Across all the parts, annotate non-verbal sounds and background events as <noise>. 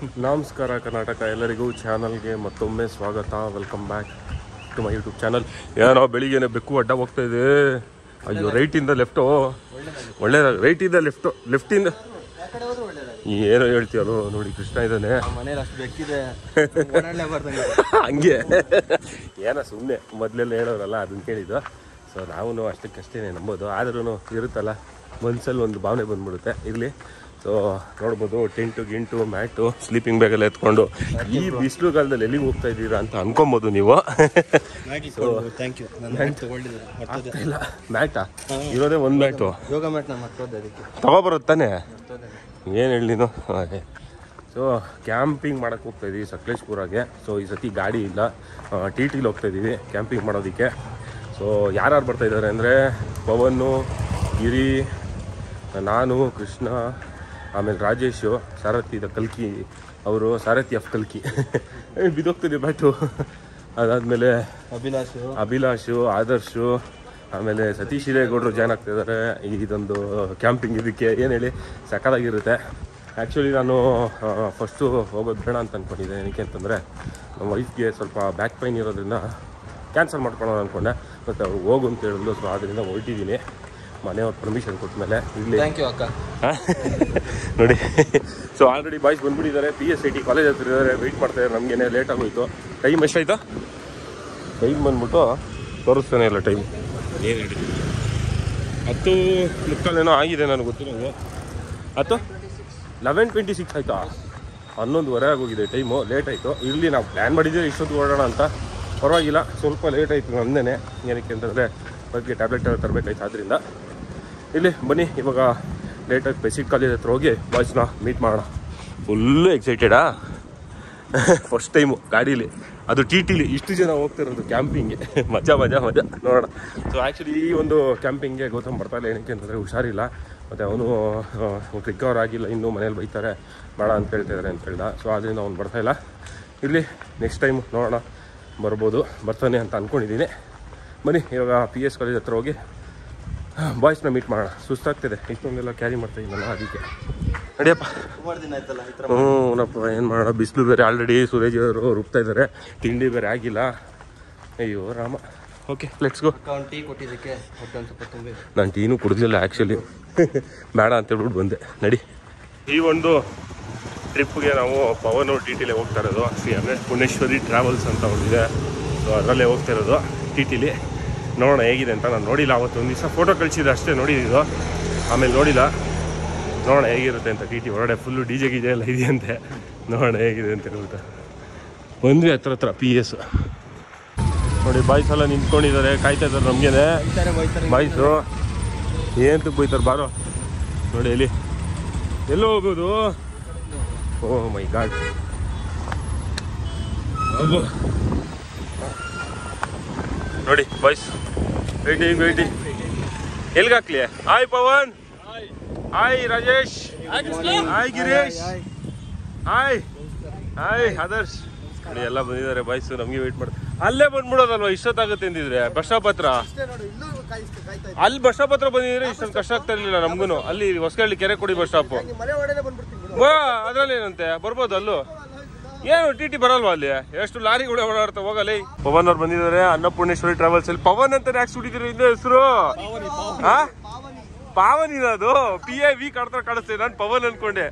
ನಮಸ್ಕಾರ ಕರ್ನಾಟಕ ಎಲ್ಲರಿಗೂ ಚಾನಲ್ಗೆ ಮತ್ತೊಮ್ಮೆ ಸ್ವಾಗತ. Welcome back to my YouTube channel ಏನೋ ಬೆಳಿಗ್ಗೆನೆ ಬೆಕ್ಕು ಅಡ್ಡ ಹೋಗ್ತಾ ಇದೆ. ಅಯ್ಯೋ ರೈಟಿಂದ ಲೆಫ್ಟು? ಒಳ್ಳೆ ರೈಟಿಂದ ಲೆಫ್ಟು ಲೆಫ್ಟಿಂದ? ಏನೋ ಹೇಳ್ತೀವಲ್ಲ ನೋಡಿ ಕೃಷ್ಣ ಇದ್ದಾನೆ. <laughs> ಹಂಗೆ. ಏನೋ ಸುಮ್ಮನೆ ಮೊದಲೆಲ್ಲ ಹೇಳೋರಲ್ಲ ಅದನ್ನ ಕೇಳಿದ್ದು. ಸೊ ನಾವು ಅಷ್ಟಕ್ಕಷ್ಟೇ ನಂಬೋದು. ಆದ್ರೂ ಇರುತ್ತಲ್ಲ ಮನ್ಸಲ್ಲಿ ಒಂದು ಭಾವನೆ ಬಂದ್ಬಿಡುತ್ತೆ. ಇರಲಿ. ಸೊ ನೋಡ್ಬೋದು ಟೆಂಟು ಗಿಂಟು ಮ್ಯಾಟು ಸ್ಲೀಪಿಂಗ್ ಬ್ಯಾಗೆಲ್ಲ ಎತ್ಕೊಂಡು ಈ ಬಿಸಿಲು ಕಾಲದಲ್ಲಿ ಎಲ್ಲಿಗೆ ಹೋಗ್ತಾ ಇದ್ದೀರಾ ಅಂತ ಅನ್ಕೊಬೋದು ನೀವು. ಇಲ್ಲ ಮ್ಯಾಟಾ ಇರೋದೇ ಒಂದು ಮ್ಯಾಟು ಯೋಗ ಮ್ಯಾಟ್ ತಗೊಬರುತ್ತಾನೆ ಏನು ಹೇಳಿ ನೀನು? ಸೊ ಕ್ಯಾಂಪಿಂಗ್ ಮಾಡಕ್ಕೆ ಹೋಗ್ತಾ ಇದ್ದೀವಿ ಸಕಲೇಶ್ಪುರಾಗೆ. ಸೊ ಈ ಸತಿ ಗಾಡಿ ಇಲ್ಲ. ಟಿ ಟಿಲಿ ಹೋಗ್ತಾ ಇದ್ದೀವಿ ಕ್ಯಾಂಪಿಂಗ್ ಮಾಡೋದಕ್ಕೆ. ಸೊ ಯಾರ್ಯಾರು ಬರ್ತಾ ಇದ್ದಾರೆ ಅಂದರೆ ಪವನ್ನು ಗಿರಿ ನಾನು ಕೃಷ್ಣ ಆಮೇಲೆ ರಾಜೇಶು ಸಾರಥಿ ದ ಕಲ್ಕಿ ಅವರು ಸಾರಥಿ ಆಫ್ ಕಲ್ಕಿ. ಬಿದೋಗ್ತೀನಿ ಬಿದ್ದೋಗ್ತಿದೆ ಬ್ಯಾಟು. ಅದಾದಮೇಲೆ ಅಭಿಲಾಷು. ಅಭಿಲಾಷು ಆದರ್ಶು ಆಮೇಲೆ ಸತೀಶ್ ಹಿರೇಗೌಡರು ಜಾಯ್ನ್ ಆಗ್ತಾ ಇದ್ದಾರೆ ಇದೊಂದು ಕ್ಯಾಂಪಿಂಗ್ ಇದಕ್ಕೆ. ಏನು ಹೇಳಿ? ಸಕಾಲಾಗಿರುತ್ತೆ ಆ್ಯಕ್ಚುಲಿ ನಾನು ಫಸ್ಟು ಹೋಗೋದು ಬೇಡ ಅಂತ ಅಂದ್ಕೊಂಡಿದ್ದೆ ಏನಕ್ಕೆ ಅಂತಂದರೆ ನಮ್ಮ ವೈಫ್ಗೆ ಸ್ವಲ್ಪ ಬ್ಯಾಕ್ ಪೈನ್ ಇರೋದ್ರಿಂದ ಕ್ಯಾನ್ಸಲ್ ಮಾಡ್ಕೊಳ್ಳೋಣ ಅಂದ್ಕೊಂಡೆ ಮತ್ತು ಅವ್ರು ಹೋಗು ಅಂತ ಹೇಳಿದ್ರು ಸೊ ಅದರಿಂದ ಹೊರಟಿದ್ದೀನಿ. ಮನೆಯವ್ರ ಪರ್ಮಿಷನ್ ಕೊಟ್ಟ ಮೇಲೆ ಇಲ್ಲಿ. ಥ್ಯಾಂಕ್ ಯು ಅಕ್ಕ. ನೋಡಿ so already boys ಬಂದ್ಬಿಟ್ಟಿದ್ದಾರೆ P S I T college ಹತ್ರ ಇದ್ದಾರೆ ವೆಯ್ಟ್ ಮಾಡ್ತಾ ಇದ್ದಾರೆ ನಮಗೇನೆ ಲೇಟ್ ಆಗೋಯ್ತು. ಟೈಮ್ ಎಷ್ಟಾಯ್ತಾ? ಟೈಮ್ ಬಂದ್ಬಿಟ್ಟು ತೋರಿಸ್ತಾನೆ ಇಲ್ಲ ಟೈಮ್ ಏನು ಹತ್ತು ಮುಕ್ಕಾಲೇನೋ ಆಗಿದೆ ನನಗೆ ಗೊತ್ತಿರೋದು ಹತ್ತು? ಲೆವೆನ್ ಟ್ವೆಂಟಿ ಸಿಕ್ಸ್ ಆಯಿತಾ? ಹನ್ನೊಂದುವರೆ ಆಗೋಗಿದೆ ಟೈಮು ಲೇಟ್ ಆಯಿತು. ಇಲ್ಲಿ ನಾವು ಪ್ಲ್ಯಾನ್ ಮಾಡಿದ್ದೀವಿ ಇಷ್ಟೊತ್ತು ಓಡೋಣ ಅಂತ. ಪರವಾಗಿಲ್ಲ ಸ್ವಲ್ಪ ಲೇಟ್ ಆಯಿತು ನಂದೇನೆ ಏನಕ್ಕೆ ಅಂತಂದರೆ ಅದಕ್ಕೆ ಟ್ಯಾಬ್ಲೆಟ್ ತರಬೇಕಾಯ್ತು ಆದ್ದರಿಂದ ಇಲ್ಲಿ ಬನ್ನಿ ಇವಾಗ ಲೇಟಾಗಿ ಬೆಸಿಟ್ ಕಾಲೇಜ್ ಹತ್ರ ಹೋಗಿ ಬಾಯ್ಸ್ನ ಮೀಟ್ ಮಾಡೋಣ. ಫುಲ್ಲು ಎಕ್ಸೈಟೆಡಾ ಫಸ್ಟ್ ಟೈಮು ಗಾಡೀಲಿ. ಅದು ಟಿ ಟಿಲಿ ಇಷ್ಟು ಜನ ಹೋಗ್ತಿರೋದು ಕ್ಯಾಂಪಿಂಗ್ಗೆ <laughs> ಮಜಾ ಮಜಾ ಮಜಾ. ನೋಡೋಣ. ಸೊ ಆ್ಯಕ್ಚುಲಿ ಈ ಒಂದು ಕ್ಯಾಂಪಿಂಗ್ಗೆ ಗೌತಮ್ ಬರ್ತಾ ಇಲ್ಲ ಏನಕ್ಕೆ ಅಂತಂದರೆ ಹುಷಾರಿಲ್ಲ. ಮತ್ತು ಅವನು ರಿಕವರ್ ಆಗಿಲ್ಲ ಇನ್ನೂ ಮನೇಲಿ ಬೈತಾರೆ. ಬೇಡ ಅಂತ ಹೇಳ್ತಿದ್ದಾರೆ ಅಂತ ಹೇಳ್ದ. ಸೊ ಆದ್ದರಿಂದ ಅವ್ನು ಬರ್ತಾ ಇಲ್ಲ. ಇಲ್ಲಿ ನೆಕ್ಸ್ಟ್ ಟೈಮ್ ನೋಡೋಣ. ಬರ್ಬೋದು. ಬರ್ತಾನೆ ಅಂತ ಅಂದ್ಕೊಂಡಿದ್ದೀನಿ ಬನ್ನಿ ಇವಾಗ ಪಿ ಎಸ್ ಕಾಲೇಜ್ ಹತ್ರ ಹೋಗಿ. ಬಾಯ್ಸ್ನ ಮೀಟ್ ಮಾಡೋಣ. ಸುಸ್ತಾಗ್ತಿದೆ. ಇಷ್ಟೊಂದೆಲ್ಲ ಕ್ಯಾರಿ ಮಾಡ್ತಾ ಇದ್ದಲ್ಲ ಅದಕ್ಕೆ. ನಡಿಯಪ್ಪ. ಹ್ಞೂನಪ್ಪ ಹ್ಞೂ ನಪ್ಪ ಏನು ಮಾಡೋಣ? ಬಿಸಿಲು ಬೇರೆ ಆಲ್ರೆಡಿ ಸುರೇಜ್ ಅವರು ರುಬ್ತಾ ಇದ್ದಾರೆ. ತಿಂಡಿ ಬೇರೆ ಆಗಿಲ್ಲ. ಅಯ್ಯೋ Rama. Okay let's go tea ಕೊಟ್ಟಿದ್ದಕ್ಕೆ ನಾನು ಟೀನು ಕುಡಿದಿಲ್ಲ ಆ್ಯಕ್ಚುಲಿ ಬೇಡ ಅಂತ ಹೇಳ್ಬಿಟ್ಟು ಬಂದೆ. ನಡಿ. ಈ ಒಂದು ಟ್ರಿಪ್ಗೆ ನಾವು ಪವನ್ ಟಿ ಟಿಲೇ ಹೋಗ್ತಾ ಇರೋದು. ಸಿ ಅಂದರೆ ಪುಣೇಶ್ವರಿ ಟ್ರಾವೆಲ್ಸ್ ಅಂತ ಒಂದಿದೆ. ಸೊ ಅದರಲ್ಲೇ ಹೋಗ್ತಾ ಇರೋದು ಟಿ ಟಿಲಿ ನೋಡೋಣ ಹೇಗಿದೆ ಅಂತ ನಾನು ನೋಡಿಲ್ಲ. ಅವತ್ತು ಒಂದು ದಿವಸ ಫೋಟೋ ಕಳಿಸಿದ್ದು ಅಷ್ಟೇ ನೋಡಿದ್ದು. ಆಮೇಲೆ ನೋಡಿಲ್ಲ. ನೋಡೋಣ ಹೇಗಿರುತ್ತೆ ಅಂತ ಟಿ ಟಿ ಹೊರಗಡೆ ಫುಲ್ಲು ಡಿ ಜೆ ಗಿಜೆ ಎಲ್ಲ ಇದೆಯಂತೆ. ನೋಡೋಣ ಹೇಗಿದೆ ಅಂತ ಹೇಳ್ಬಿಟ್ಟು. ಬಂದ್ವಿ ಹತ್ರ ಹತ್ರ ಪಿ ಎಸ್ ನೋಡಿ ಬಾಯ್ಸ್ ಎಲ್ಲ ನಿಂತ್ಕೊಂಡಿದ್ದಾರೆ. ಕಾಯ್ತಾ ಇದ್ದಾರೆ ನಮಗೇನೆ. ಬಾಯ್ಸು ಏನು ಬೈತಾರೆ ಬಾರೋ. ನೋಡಿ, ಎಲ್ಲಿ? ಎಲ್ಲೋ ಹೋಗೋದು ಓ ಮೈ ಗಾಡ್ ನೋಡಿ ಬಾಯ್ಸ್ ವೇಟಿಂಗ್ ವೇಟಿಂಗ್ ಎಲ್ಗ ಹಾಕ್ಲಿ? Hi Pavan. Hi Rajesh. Hi Girish. Hi hi Adarsh ನೋಡಿ ಎಲ್ಲ ಬಂದಿದ್ದಾರೆ ಬಾಯ್ಸು ನಮಗೆ ವೇಟ್ ಮಾಡಿ. ಅಲ್ಲೇ ಬಂದ್ಬಿಡೋದಲ್ವಾ? ಇಷ್ಟೊತ್ತಾಗುತ್ತೆ ಅಂದಿದ್ರೆ. ಬಸ್ ಸ್ಟಾಪ್ ಹತ್ರ ಅಲ್ಲಿ ಬಸ್ ಸ್ಟಾಪ್ ಹತ್ರ ಬಂದಿದ್ರೆ ಇಷ್ಟೊಂದು ಕಷ್ಟ ಆಗ್ತಾ ಇರಲಿಲ್ಲ ನಮ್ಗೂ ಅಲ್ಲಿ ಹೊಸಗಳ್ಳಿ ಕೆರೆ ಕೊಡಿ ಬಸ್ ಸ್ಟಾಪ್ ಮನೆ ಒಳಗಡೆ ಬಂದ್ಬಿಡ್ತೀನಿ ಬಾ ಅದ್ರಲ್ಲಿ ಏನಂತೆ ಬರ್ಬೋದು ಅಲ್ಲೂ? ಏನು ಟಿ ಟಿ ಬರಲ್ವಾ ಅಲ್ಲಿ? ಎಷ್ಟು ಲಾರಿಗಳು ಓಡಾಡ್ತಾ ಹೋಗಲಿ. ಪವನ್ ಅವ್ರು ಬಂದಿದ್ದಾರೆ ಅನ್ನಪೂರ್ಣೇಶ್ವರಿ ಟ್ರಾವೆಲ್ಸ್ ಅಲ್ಲಿ. ಪವನ್ ಅಂತ ಯಾಕೆ ಸುಡಿದಿರಿ ಹಿಂದೆ ಹೆಸರು? ಪಾವನಿ ಅದು. ಪಿ ಎ ವಿ ಕಾಡ್ತಾ ಕಾಣಿಸ್ತೇನೆ ನಾನು ಪವನ್ ಅನ್ಕೊಂಡೆ.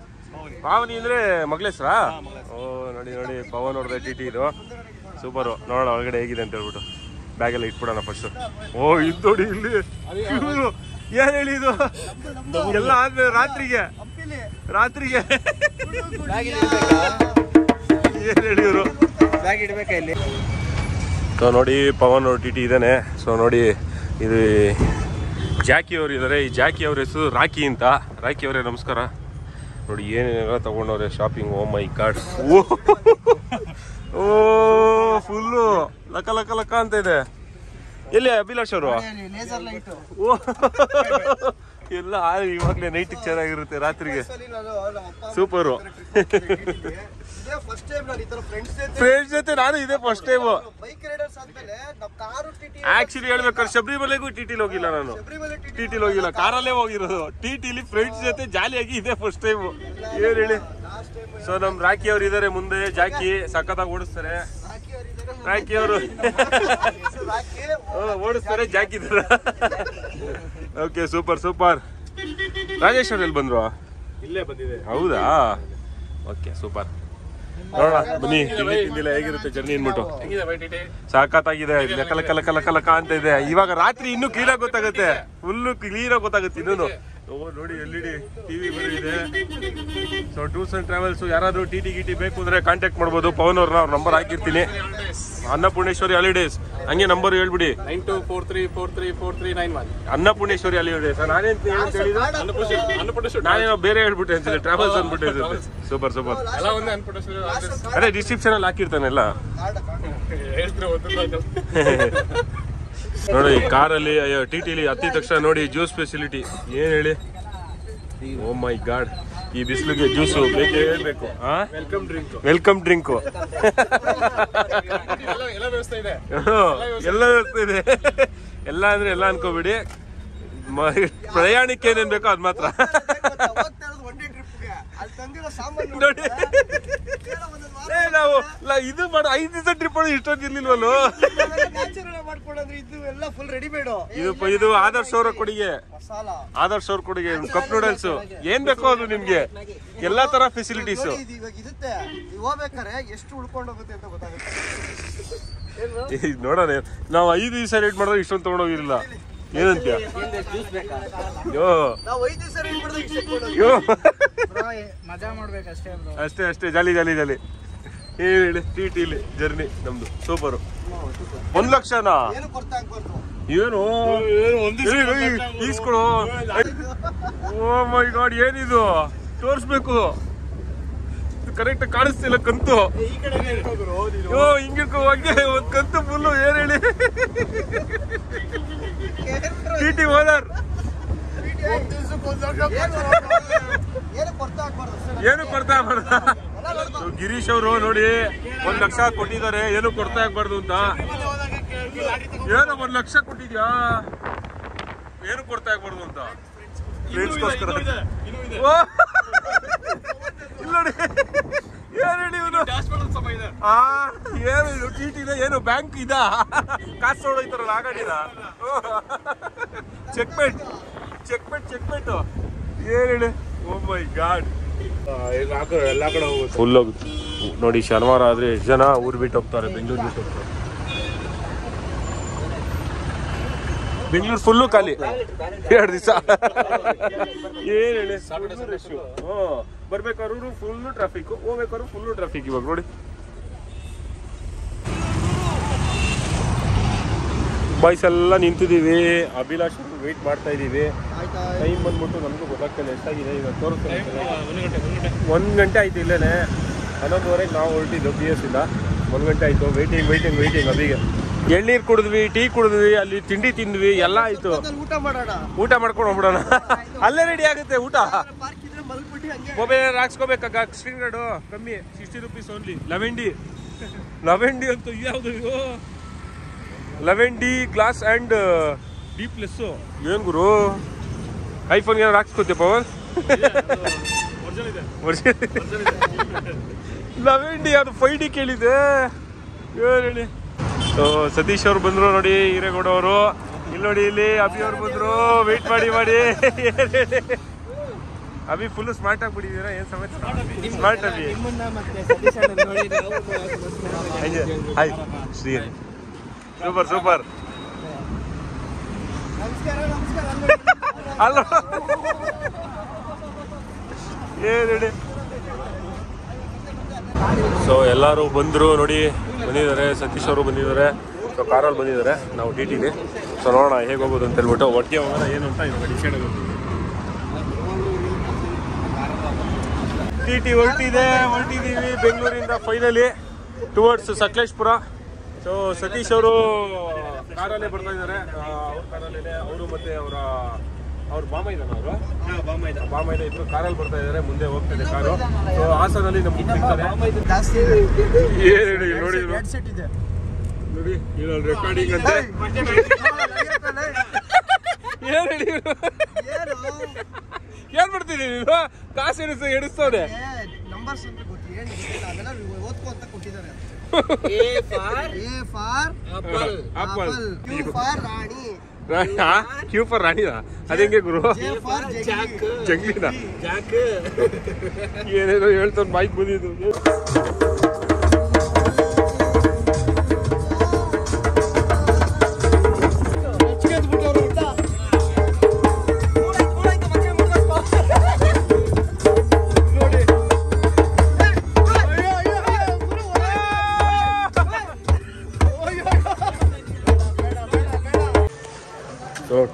ಪಾವನಿ ಅಂದ್ರೆ ಮಗ್ಲೇಶ್ರಾ ಓ ನೋಡಿ ನೋಡಿ ಪವನ್ ಅವ್ರದ್ದು ಟಿ ಟಿ ಇದು. ಸೂಪರು. ನೋಡೋಣ ಒಳಗಡೆ ಹೇಗಿದೆ ಅಂತ ಹೇಳ್ಬಿಟ್ಟು. ಬ್ಯಾಗೆಲ್ಲ ಇಟ್ಬಿಡೋಣ ಫಸ್ಟ್ ಓ ಇದು ನೋಡಿ ಇಲ್ಲಿ. ಏನ್ ಹೇಳಿ ಇದು? ಎಲ್ಲ ಆದ್ಮೇಲೆ ರಾತ್ರಿಗೆ. ರಾತ್ರಿಗೆ. ಬ್ಯಾಗ್ ಇಡ್ಬೇಕಾ ಇಲ್ಲಿ? ಸೊ ನೋಡಿ ಪವನ್ ಅವ್ರ ಟಿ ಟಿ ಇದ್ದಾನೆ ಸೊ ನೋಡಿ ಇದು ಜಾಕಿ ಅವರು ಇದ್ದಾರೆ ಈ ಜಾಕಿ ಅವ್ರ ಹೆಸರು ರಾಕಿ ಅಂತ. ರಾಕಿ ಅವರೇ ನಮಸ್ಕಾರ. ನೋಡಿ ಏನೇನೆಲ್ಲ ತಗೊಂಡವ್ರೆ shopping oh my god oh full. ಲಕ ಲಕ ಲಕ ಅಂತ ಇದೆ. ಎಲ್ಲಿ ಅಭಿಲಾಷ್ ಅವರು? ಎಲ್ಲ ಇವಾಗಲೇ ನೈಟಿಗೆ ಚೆನ್ನಾಗಿರುತ್ತೆ ರಾತ್ರಿಗೆ. ಸೂಪರು ಫಸ್ಟ್ ಟೈಮ್ ನಾನು ಈ ಫ್ರೆಂಡ್ಸ್ ಜೊತೆ ಫ್ರೆಂಡ್ಸ್ ಜೊತೆ ನಾನು ಇದೇ ಫಸ್ಟ್ ಟೈಮ್ ಬೈಕ್ ರೈಡರ್ಸ್ ಆದ್ಮೇಲೆ ನಾವು ಕಾರು ಟಿಟಿ ಆಕ್ಚುಲಿ ಹೇಳ್ಬೇಕಾದ್ರೆ ಶಬರಿಮಲೆಗೂ ಟಿ ಟಿಲಿ ಹೋಗಿಲ್ಲ ನಾನು. ಶಬರಿಮಲೆ ಟಿ ಟಿಲಿ ಹೋಗಿಲ್ಲ ಕಾರಲ್ಲೇ ಹೋಗಿರೋದು. ಟಿ ಟಿಲಿ ಫ್ರೆಂಡ್ಸ್ ಜೊತೆ ಜಾಲಿಯಾಗಿ ಇದೆ ಫಸ್ಟ್ ಟೈಮ್ ಏನ್ ಹೇಳಿ? ಸೊ ನಮ್ ರಾಕಿ ಅವ್ರು ಇದಾರೆ ಮುಂದೆ. ಜಾಕಿ ಸಖತ್ತಾಗಿ ಓಡಿಸ್ತಾರೆ. ರಾಕಿ ಅವರು ಓಡಿಸ್ತಾರೆ ಜಾಕಿ ಇದಾರೆ. ಓಕೆ ಸೂಪರ್ ಸೂಪರ್ ರಾಜೇಶ್ವರ ಅವ್ರು ಎಲ್ಲಿ ಬಂದ್ರು? ಇಲ್ಲೇ ಬಂದಿದೆ. ಹೌದಾ? ಓಕೆ ಸೂಪರ್ ನೋಡೋಣ ಬನ್ನಿ. ತಿಂಡಿ ತಿಂದಿಲ್ಲ ಹೇಗಿರುತ್ತೆ ಜರ್ನಿ ಅನ್ಬಿಟ್ಟು ಸಾಕತ್ತಾಗಿದೆ ಲೆಕ್ಕ ಕಲ ಕಲ ಕ ಅಂತ ಇದೆ. ಇವಾಗ ರಾತ್ರಿ ಇನ್ನೂ ಕ್ಲೀನ್ ಆಗಿ ಗೊತ್ತಾಗುತ್ತೆ. ಫುಲ್ಲು ಕ್ಲೀನಾಗಿ ಆಗಿ ಗೊತ್ತಾಗುತ್ತೆ ಇನ್ನೂ ನೋಡಿ ಎಲ್ ಇ ಡಿ ಟಿವಿ ಇದೆ ಸೊ ಟೂರ್ಸ್ ಅಂಡ್ ಟ್ರಾವೆಲ್ಸ್ ಯಾರಾದ್ರೂ ಟಿ ಟಿ ಗಿಟಿ ಬೇಕು ಅಂದ್ರೆ ಕಾಂಟ್ಯಾಕ್ಟ್ ಮಾಡ್ಬೋದು. ಪವನ್ ಅವ್ರನ್ನ ಅವ್ರ ನಂಬರ್ ಹಾಕಿರ್ತೀನಿ. ಅನ್ನಪೂರ್ಣೇಶ್ವರಿ ಹಾಲಿಡೇಸ್ ಹಂಗೆ ನಂಬರ್ ಹೇಳ್ಬಿಡಿ. Nine two four three four three four three nine one Annapoorneshwari holidays ನಾನೇನು ಹೇಳಿದ್ರೆ ಅನ್ನಪೂರ್ಣೇಶ್ವರ ನಾನೇನೋ ಬೇರೆ ಹೇಳ್ಬಿಟ್ಟೆ ಅನ್ಸುತ್ತೆ ಟ್ರಾವೆಲ್ಸ್ ಅನ್ಬಿಟ್ಟು ಸೂಪರ್ ಸೂಪರ್ ಎಲ್ಲ ಒಂದೇ ಅನ್ನಪೂರ್ಣೇಶ್ವರ ಅದೇ ಡಿಸ್ಕ್ರಿಪ್ಷನ್ ಅಲ್ಲಿ ಹಾಕಿರ್ತಾನೆಲ್ಲ ನೋಡಿ ಕಾರಲ್ಲಿ ಅಯ್ಯೋ ಟಿ ಟಿಲಿ ಹತ್ತಿದ ತಕ್ಷಣ ನೋಡಿ ಜ್ಯೂಸ್ ಫೆಸಿಲಿಟಿ ಏನ್ ಹೇಳಿ? ಓ ಮೈ ಗಾಡ್ ಈ ಬಿಸಿಲಿಗೆ ಜ್ಯೂಸು ಬೇಕೇ ಬೇಕು ವೆಲ್ಕಮ್ ಡ್ರಿಂಕ್ ಎಲ್ಲ ವ್ಯವಸ್ಥೆ ಇದೆ. ಎಲ್ಲ ಅಂದ್ರೆ ಎಲ್ಲ ಅನ್ಕೋಬಿಡಿ. ಪ್ರಯಾಣಕ್ಕೆ ಏನೇನ್ ಬೇಕೋ ಅದ್ ಮಾತ್ರ. ನೋಡಿ. ಏ, ನಾವು ಲ- ಇದು ಮಾಡ ಐದು ದಿವಸ ಟ್ರಿಪ್ ಮಾಡೋದು ಇಷ್ಟೊಂದು ಇರ್ಲಿಲ್ವಲ್ಲೋ ಇದು ಎಲ್ಲ ಫುಲ್ ರೆಡಿಮೇಡ್ ಇದು ಇದು ಆದರ್ಶ್ ಅವರ ಕೊಡುಗೆ. ಮಸಾಲ. ಆದರ್ಶ್ ಅವ್ರ ಕೊಡುಗೆ ಕಪ್ ನೂಡಲ್ಸ್ ಏನ್ ಬೇಕೋ ಅದು ನಿಮ್ಗೆ. ಎಲ್ಲಾ ತರ ಫೆಸಿಲಿಟೀಸ್ ನೋಡಿ, ಇದು ಇವಾಗ ನೀವು ಹೋಗ್ಬೇಕಾರೆ ಎಷ್ಟು ಉಳ್ಕೊಂಡು ಹೋಗುತ್ತೆ ಅಂತ ಗೊತ್ತಾಗುತ್ತೆ. ನೋಡೋಣ. ನಾವು ಐದು ದಿವಸ ರೇಟ್ ಮಾಡಿದ್ರೆ ಇಷ್ಟೊಂದು ತಗೊಂಡೋಗಿರಲಿಲ್ಲ ಏನಂತ ಯೋ. ಮಜಾ ಬ್ರೋ. ಅಷ್ಟೇ ಅಷ್ಟೇ ಜಾಲಿ ಜಾಲಿ ಜಾಲಿ. ಹೇಳಿ ಟಿ ಟಿಲಿ ಜರ್ನಿ ನಮ್ದು. ಸೂಪರ್. ಒಂದ್ ಲಕ್ಷನಾ? ಏನು ಕೊರತೆ ಆಗ್ಬಾರ್ದು ಏನು? ಈಸ್ಕೊಡು. ಓ ಮೈ ಗಾಡ್ ಏನಿದು? ತೋರಿಸ್ಬೇಕು. ಕರೆಕ್ಟ್ ಕಾಣಿಸ್ತಿಲ್ಲ ಕಂತು. ಓ ಹಿಂಗಿರ್ಕೋ ಹಂಗೆ ಒಂದ್ ಕಂತು ಫುಲ್ಲು ಏನ್ ಹೇಳಿ? ಟಿ ಟಿ ಓನರ್ ಏನು ಕೊರತೆ ಆಗ್ಬಾರ್ದು ಅಷ್ಟೇ ಏನು ಕೊಡ್ತಾ ಆಗ್ಬಾರ್ದ. ಗಿರೀಶ್ ಅವರು ನೋಡಿ ಒಂದ್ ಲಕ್ಷ ಕೊಟ್ಟಿದ್ದಾರೆ ಏನು ಕೊಡ್ತಾ ಆಗ್ಬಾರ್ದು ಅಂತ. ಏನು ಒಂದ್ ಲಕ್ಷ ಕೊಟ್ಟಿದ್ಯಾ? ಏನು ಕೊಡ್ತಾ ಆಗ್ಬಾರ್ದು ಅಂತ. ಫ್ರೆಂಡ್ಸ್ಗೋಸ್ಕರ! ಇಲ್ಲ ನೋಡಿ. ಏನ್ ಹೇಳಿ ಇವನು? ಸಮಯ ಆ ಏನು ಇದು? ಟಿ ಟಿನ ಏನು ಬ್ಯಾಂಕ್ ಇದ? ಕಾಸು ಹೊಡೋಯ್ತಾರಲ್ಲ ಆ ಗಾಡಿನ ಚೆಕ್ಮೆಂಟ್ ಚೆಕ್ಮೆಂಟ್ ಚೆಕ್ಮೆಟ್ ಏನ್ ಹೇಳಿ? ಎಲ್ಲ ಕಡೆ ಹೋಗುತ್ತೆ. ಫುಲ್ ಹೋಗುತ್ತೆ. ನೋಡಿ ಶನಿವಾರ ಆದ್ರೆ ಎಷ್ಟು ಜನ ಊರ್ ಬಿಟ್ಟು ಹೋಗ್ತಾರೆ ಬೆಂಗಳೂರು ಬಿಟ್ಟು ಹೋಗ್ತಾರೆ. ಬೆಂಗಳೂರು ಫುಲ್ಲು ಖಾಲಿ. ಎರಡು ದಿವಸ. ಏನು ಹೇಳಿ ಬರ್ಬೇಕಾದ್ರು ಫುಲ್ ಟ್ರಾಫಿಕ್ ಹೋಗ್ಬೇಕಾದ್ರು ಫುಲ್ ಟ್ರಾಫಿಕ್ ಇವಾಗ ನೋಡಿ. ಬಾಯ್ಸ್ ಎಲ್ಲ ನಿಂತಿದ್ದೀವಿ. ಅಭಿಲಾಷ್ ವೆಯ್ಟ್ ಮಾಡ್ತಾ ಇದ್ದೀವಿ. ಟೈಮ್ ಬಂದ್ಬಿಟ್ಟು ನಮಗೂ ಗೊತ್ತಾಗ್ತಾ ಎಷ್ಟಾಗಿದೆ ಈಗ ತೋರಿಸ್ತಾರೆ ಒಂದು ಗಂಟೆ ಆಯ್ತು ಇಲ್ಲೇ ಹನ್ನೊಂದುವರೆಗೆ ನಾವು ಹೊರಟಿದ್ದು ಬಿ ಎಸ್ ಇಂದ. ಒಂದು ಗಂಟೆ ಆಯಿತು. ವೆಯ್ಟಿಂಗ್ ವೆಯ್ಟಿಂಗ್ ವೆಯ್ಟಿಂಗ್ ಅಭಿಗೆ. ಎಳ್ನೀರು ಕುಡಿದ್ವಿ ಟೀ ಕುಡಿದ್ವಿ ಅಲ್ಲಿ ತಿಂಡಿ ತಿಂದ್ವಿ ಎಲ್ಲ ಆಯಿತು. ಊಟ ಮಾಡೋಣ. ಊಟ ಮಾಡ್ಕೊಂಡು ಹೋಗ್ಬಿಡೋಣ. ಅಲ್ಲೇ ರೆಡಿ ಆಗುತ್ತೆ ಊಟ. ಮೊಬೈಲ್ ಹಾಕ್ಸ್ಕೋಬೇಕಾಗ ಸ್ಕ್ರೀನ್ ಗಾರ್ಡು ಕಮ್ಮಿ. Sixty rupees only eleven D eleven D ಅಂತ ಯಾವುದು? Eleven D glass and D plus ಏನು ಗುರು? ಐಫೋನ್ ಏನಾರು ಹಾಕ್ಸ್ಕೊತೀಯ ಪವನ್ ಲೆವೆನ್ ಡಿ ಅದು ಫೈ ಡಿ ಕೇಳಿದೆ ಹೇಳಿ? ಸೊ ಸತೀಶ್ ಅವ್ರು ಬಂದರು ನೋಡಿ ಹಿರೇಗೌಡ ಅವರು. ಇಲ್ಲಿ ನೋಡಿ ಇಲ್ಲಿ ಅಭಿ ಅವ್ರು ಬಂದರು. ವೆಯ್ಟ್ ಮಾಡಿ ಮಾಡಿ? ಅಭಿ ಫುಲ್ ಸ್ಮಾರ್ಟ್ ಆಗಿಬಿಟ್ಟಿದ್ದೀರಾ ಏನು ಸಮಯ ಸ್ಮಾರ್ಟ್ ಅಭಿ. ಆಯ್ತು ಹಾಯ್ ಶ್ರೀ. ಸೂಪರ್ ಸೂಪರ್ ನಮಸ್ಕಾರ ನಮಸ್ಕಾರ. ಅಲ್ಲ ಏನಿಡಿ ಹೇಳಿ? ಸೊ ಎಲ್ಲರೂ ಬಂದರು ನೋಡಿ ಬಂದಿದ್ದಾರೆ ಸತೀಶ್ ಅವರು ಬಂದಿದ್ದಾರೆ. ಸೊ ಕಾರಲ್ಲಿ ಬಂದಿದ್ದಾರೆ ನಾವು ಟಿ ಟಿಲಿ ಸೊ ನೋಡೋಣ ಹೇಗೆ ಹೋಗೋದು ಅಂತ ಹೇಳ್ಬಿಟ್ಟು ಒಟ್ಟಿಗೆ ಹೋಗೋಣ ಏನು ಅಂತ ಇವಾಗ ಡಿಸೈಡ್ ಟಿ ಟಿ ಹೊರಟಿದೆ ಹೊರಟಿದ್ದೀವಿ ಬೆಂಗಳೂರಿಂದ finally towards Sakleshpur. So Satish ಅವರು ಕಾರಲ್ಲೇ ಬರ್ತಾ ಇದ್ದಾರೆ. ಅವ್ರ ಕಾರಲ್ಲೇ ಅವರು ಮತ್ತೆ ಅವರ ಅವ್ರ ಬಾಮ ಇದ್ದಾನ ಅವರು ಬಾಮ ಇದೆ ಇಬ್ರು ಕಾರಲ್ಲಿ ಬರ್ತಾ ಇದ್ದಾರೆ ಮುಂದೆ ಹೋಗ್ತಿದೆ ಕಾರು. ಸೊ ಹಾಸನಲ್ಲಿ ನಮ್ಗೆ ಏನ್ ನೋಡಿ ನೋಡಿ ಇಲ್ಲೊಂದು ರೆಕಾರ್ಡಿಂಗ್ ಅಂತ. ಏನ್ ಹೇಳಿ? ಏನು? ಮಾಡ್ತೀನಿ ನೀನು? ಕಾಸು ಎಣಿಸ್ತವ್ರೆ ನಂಬರ್ಸ್ ಅಂತ ಗೊತ್ತು. ಗೊತ್ತಿಲ್ಲ. ಅಂತ ಕೊಟ್ಟಿದ್ದಾರೆ. A for apple. Q for Rani Q for ರಾಣಿದ ಅದಂಗೆ ಗುರು? ಜಂಗ್ಲಿದ. ಏನೇನೋ ಹೇಳ್ತಾನೆ ಬೈಕ್ ಬಂದಿದ್ದು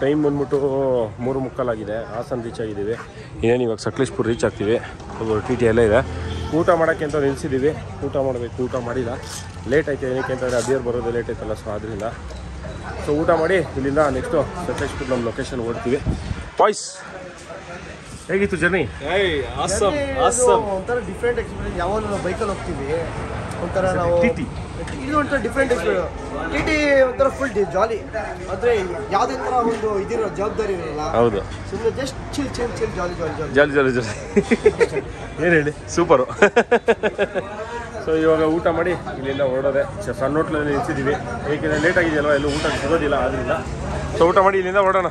ಟೈಮ್ ಬಂದ್ಬಿಟ್ಟು ಮೂರು ಮುಕ್ಕಾಲಾಗಿದೆ. ಹಾಸನ್ ರೀಚ್ ಆಗಿದ್ದೀವಿ. ಇನ್ನೇನು ಇವಾಗ ಸಕಲೇಶ್ಪುರ್ ರೀಚ್ ಆಗ್ತೀವಿ. ಒಂದು ಟಿ ಟಿ ಎಲ್ಲ ಇದೆ. ಊಟ ಮಾಡೋಕ್ಕೆ ಅಂತ ನಿಲ್ಸಿದ್ದೀವಿ. ಊಟ ಮಾಡಬೇಕು. ಊಟ ಮಾಡಿಲ್ಲ. ಲೇಟ್ ಆಯ್ತು. ಏನಕ್ಕೆ ಅಂತಂದರೆ ಅದಿಯರ್ ಬರೋದು ಲೇಟ್ ಆಯ್ತಲ್ಲ ಸೊ ಅದರಿಂದ ಸೊ ಊಟ ಮಾಡಿ ಇಲ್ಲಿಂದ ನೆಕ್ಸ್ಟು ಸಕಲೇಶ್ಪುರ್ ನಮ್ಮ ಲೊಕೇಶನ್ ಓಡ್ತೀವಿ. ವಾಯ್ಸ್ ಹೇಗಿತ್ತು ಜರ್ನಿ ಒಂಥರ ಡಿಫ್ರೆಂಟ್ ಎಕ್ಸ್ಪೀರಿಯನ್ಸ್ ಯಾವಾಗ ಬೈಕಲ್ಲಿ ಹೋಗ್ತೀವಿ. ಒಂಥರ ನಾವು ಟಿ ಟಿ ಇದು ಒಂಥರ ಡಿಫ್ರೆಂಟ್ ಎಕ್ಸ್ಪೀರಿಯನ್ಸ್ ಟಿ ಟಿ ಒಂಥರ ಫುಲ್ ಜಾಲಿ ಅಂದ್ರೆ ಯಾವುದೇ ಥರ ಒಂದು ಇದಿರೋ ಜವಾಬ್ದಾರಿ ಇರಲ್ಲ. ಹೌದು. ಸುಮ್ಮನೆ just chill chill chill jolly jolly jolly jolly jolly ಜಲ್ದಿ ಏನು ಹೇಳಿ? ಸೂಪರು ಸೊ ಇವಾಗ ಊಟ ಮಾಡಿ ಇಲ್ಲಿಂದ ಹೊರಡೋದೆ. ಸ- ಸಣ್ಣ ಹೋಟ್ಲಲ್ಲಿ ನಿಲ್ಸಿದ್ದೀವಿ ಏಕೆಂದರೆ ಲೇಟ್ ಆಗಿದೆಯಲ್ವ? ಎಲ್ಲೂ ಊಟ ಸಿಗೋದಿಲ್ಲ ಆದ್ದರಿಂದ ಸೊ ಊಟ ಮಾಡಿ ಇಲ್ಲಿಂದ ಹೊರಡೋಣ.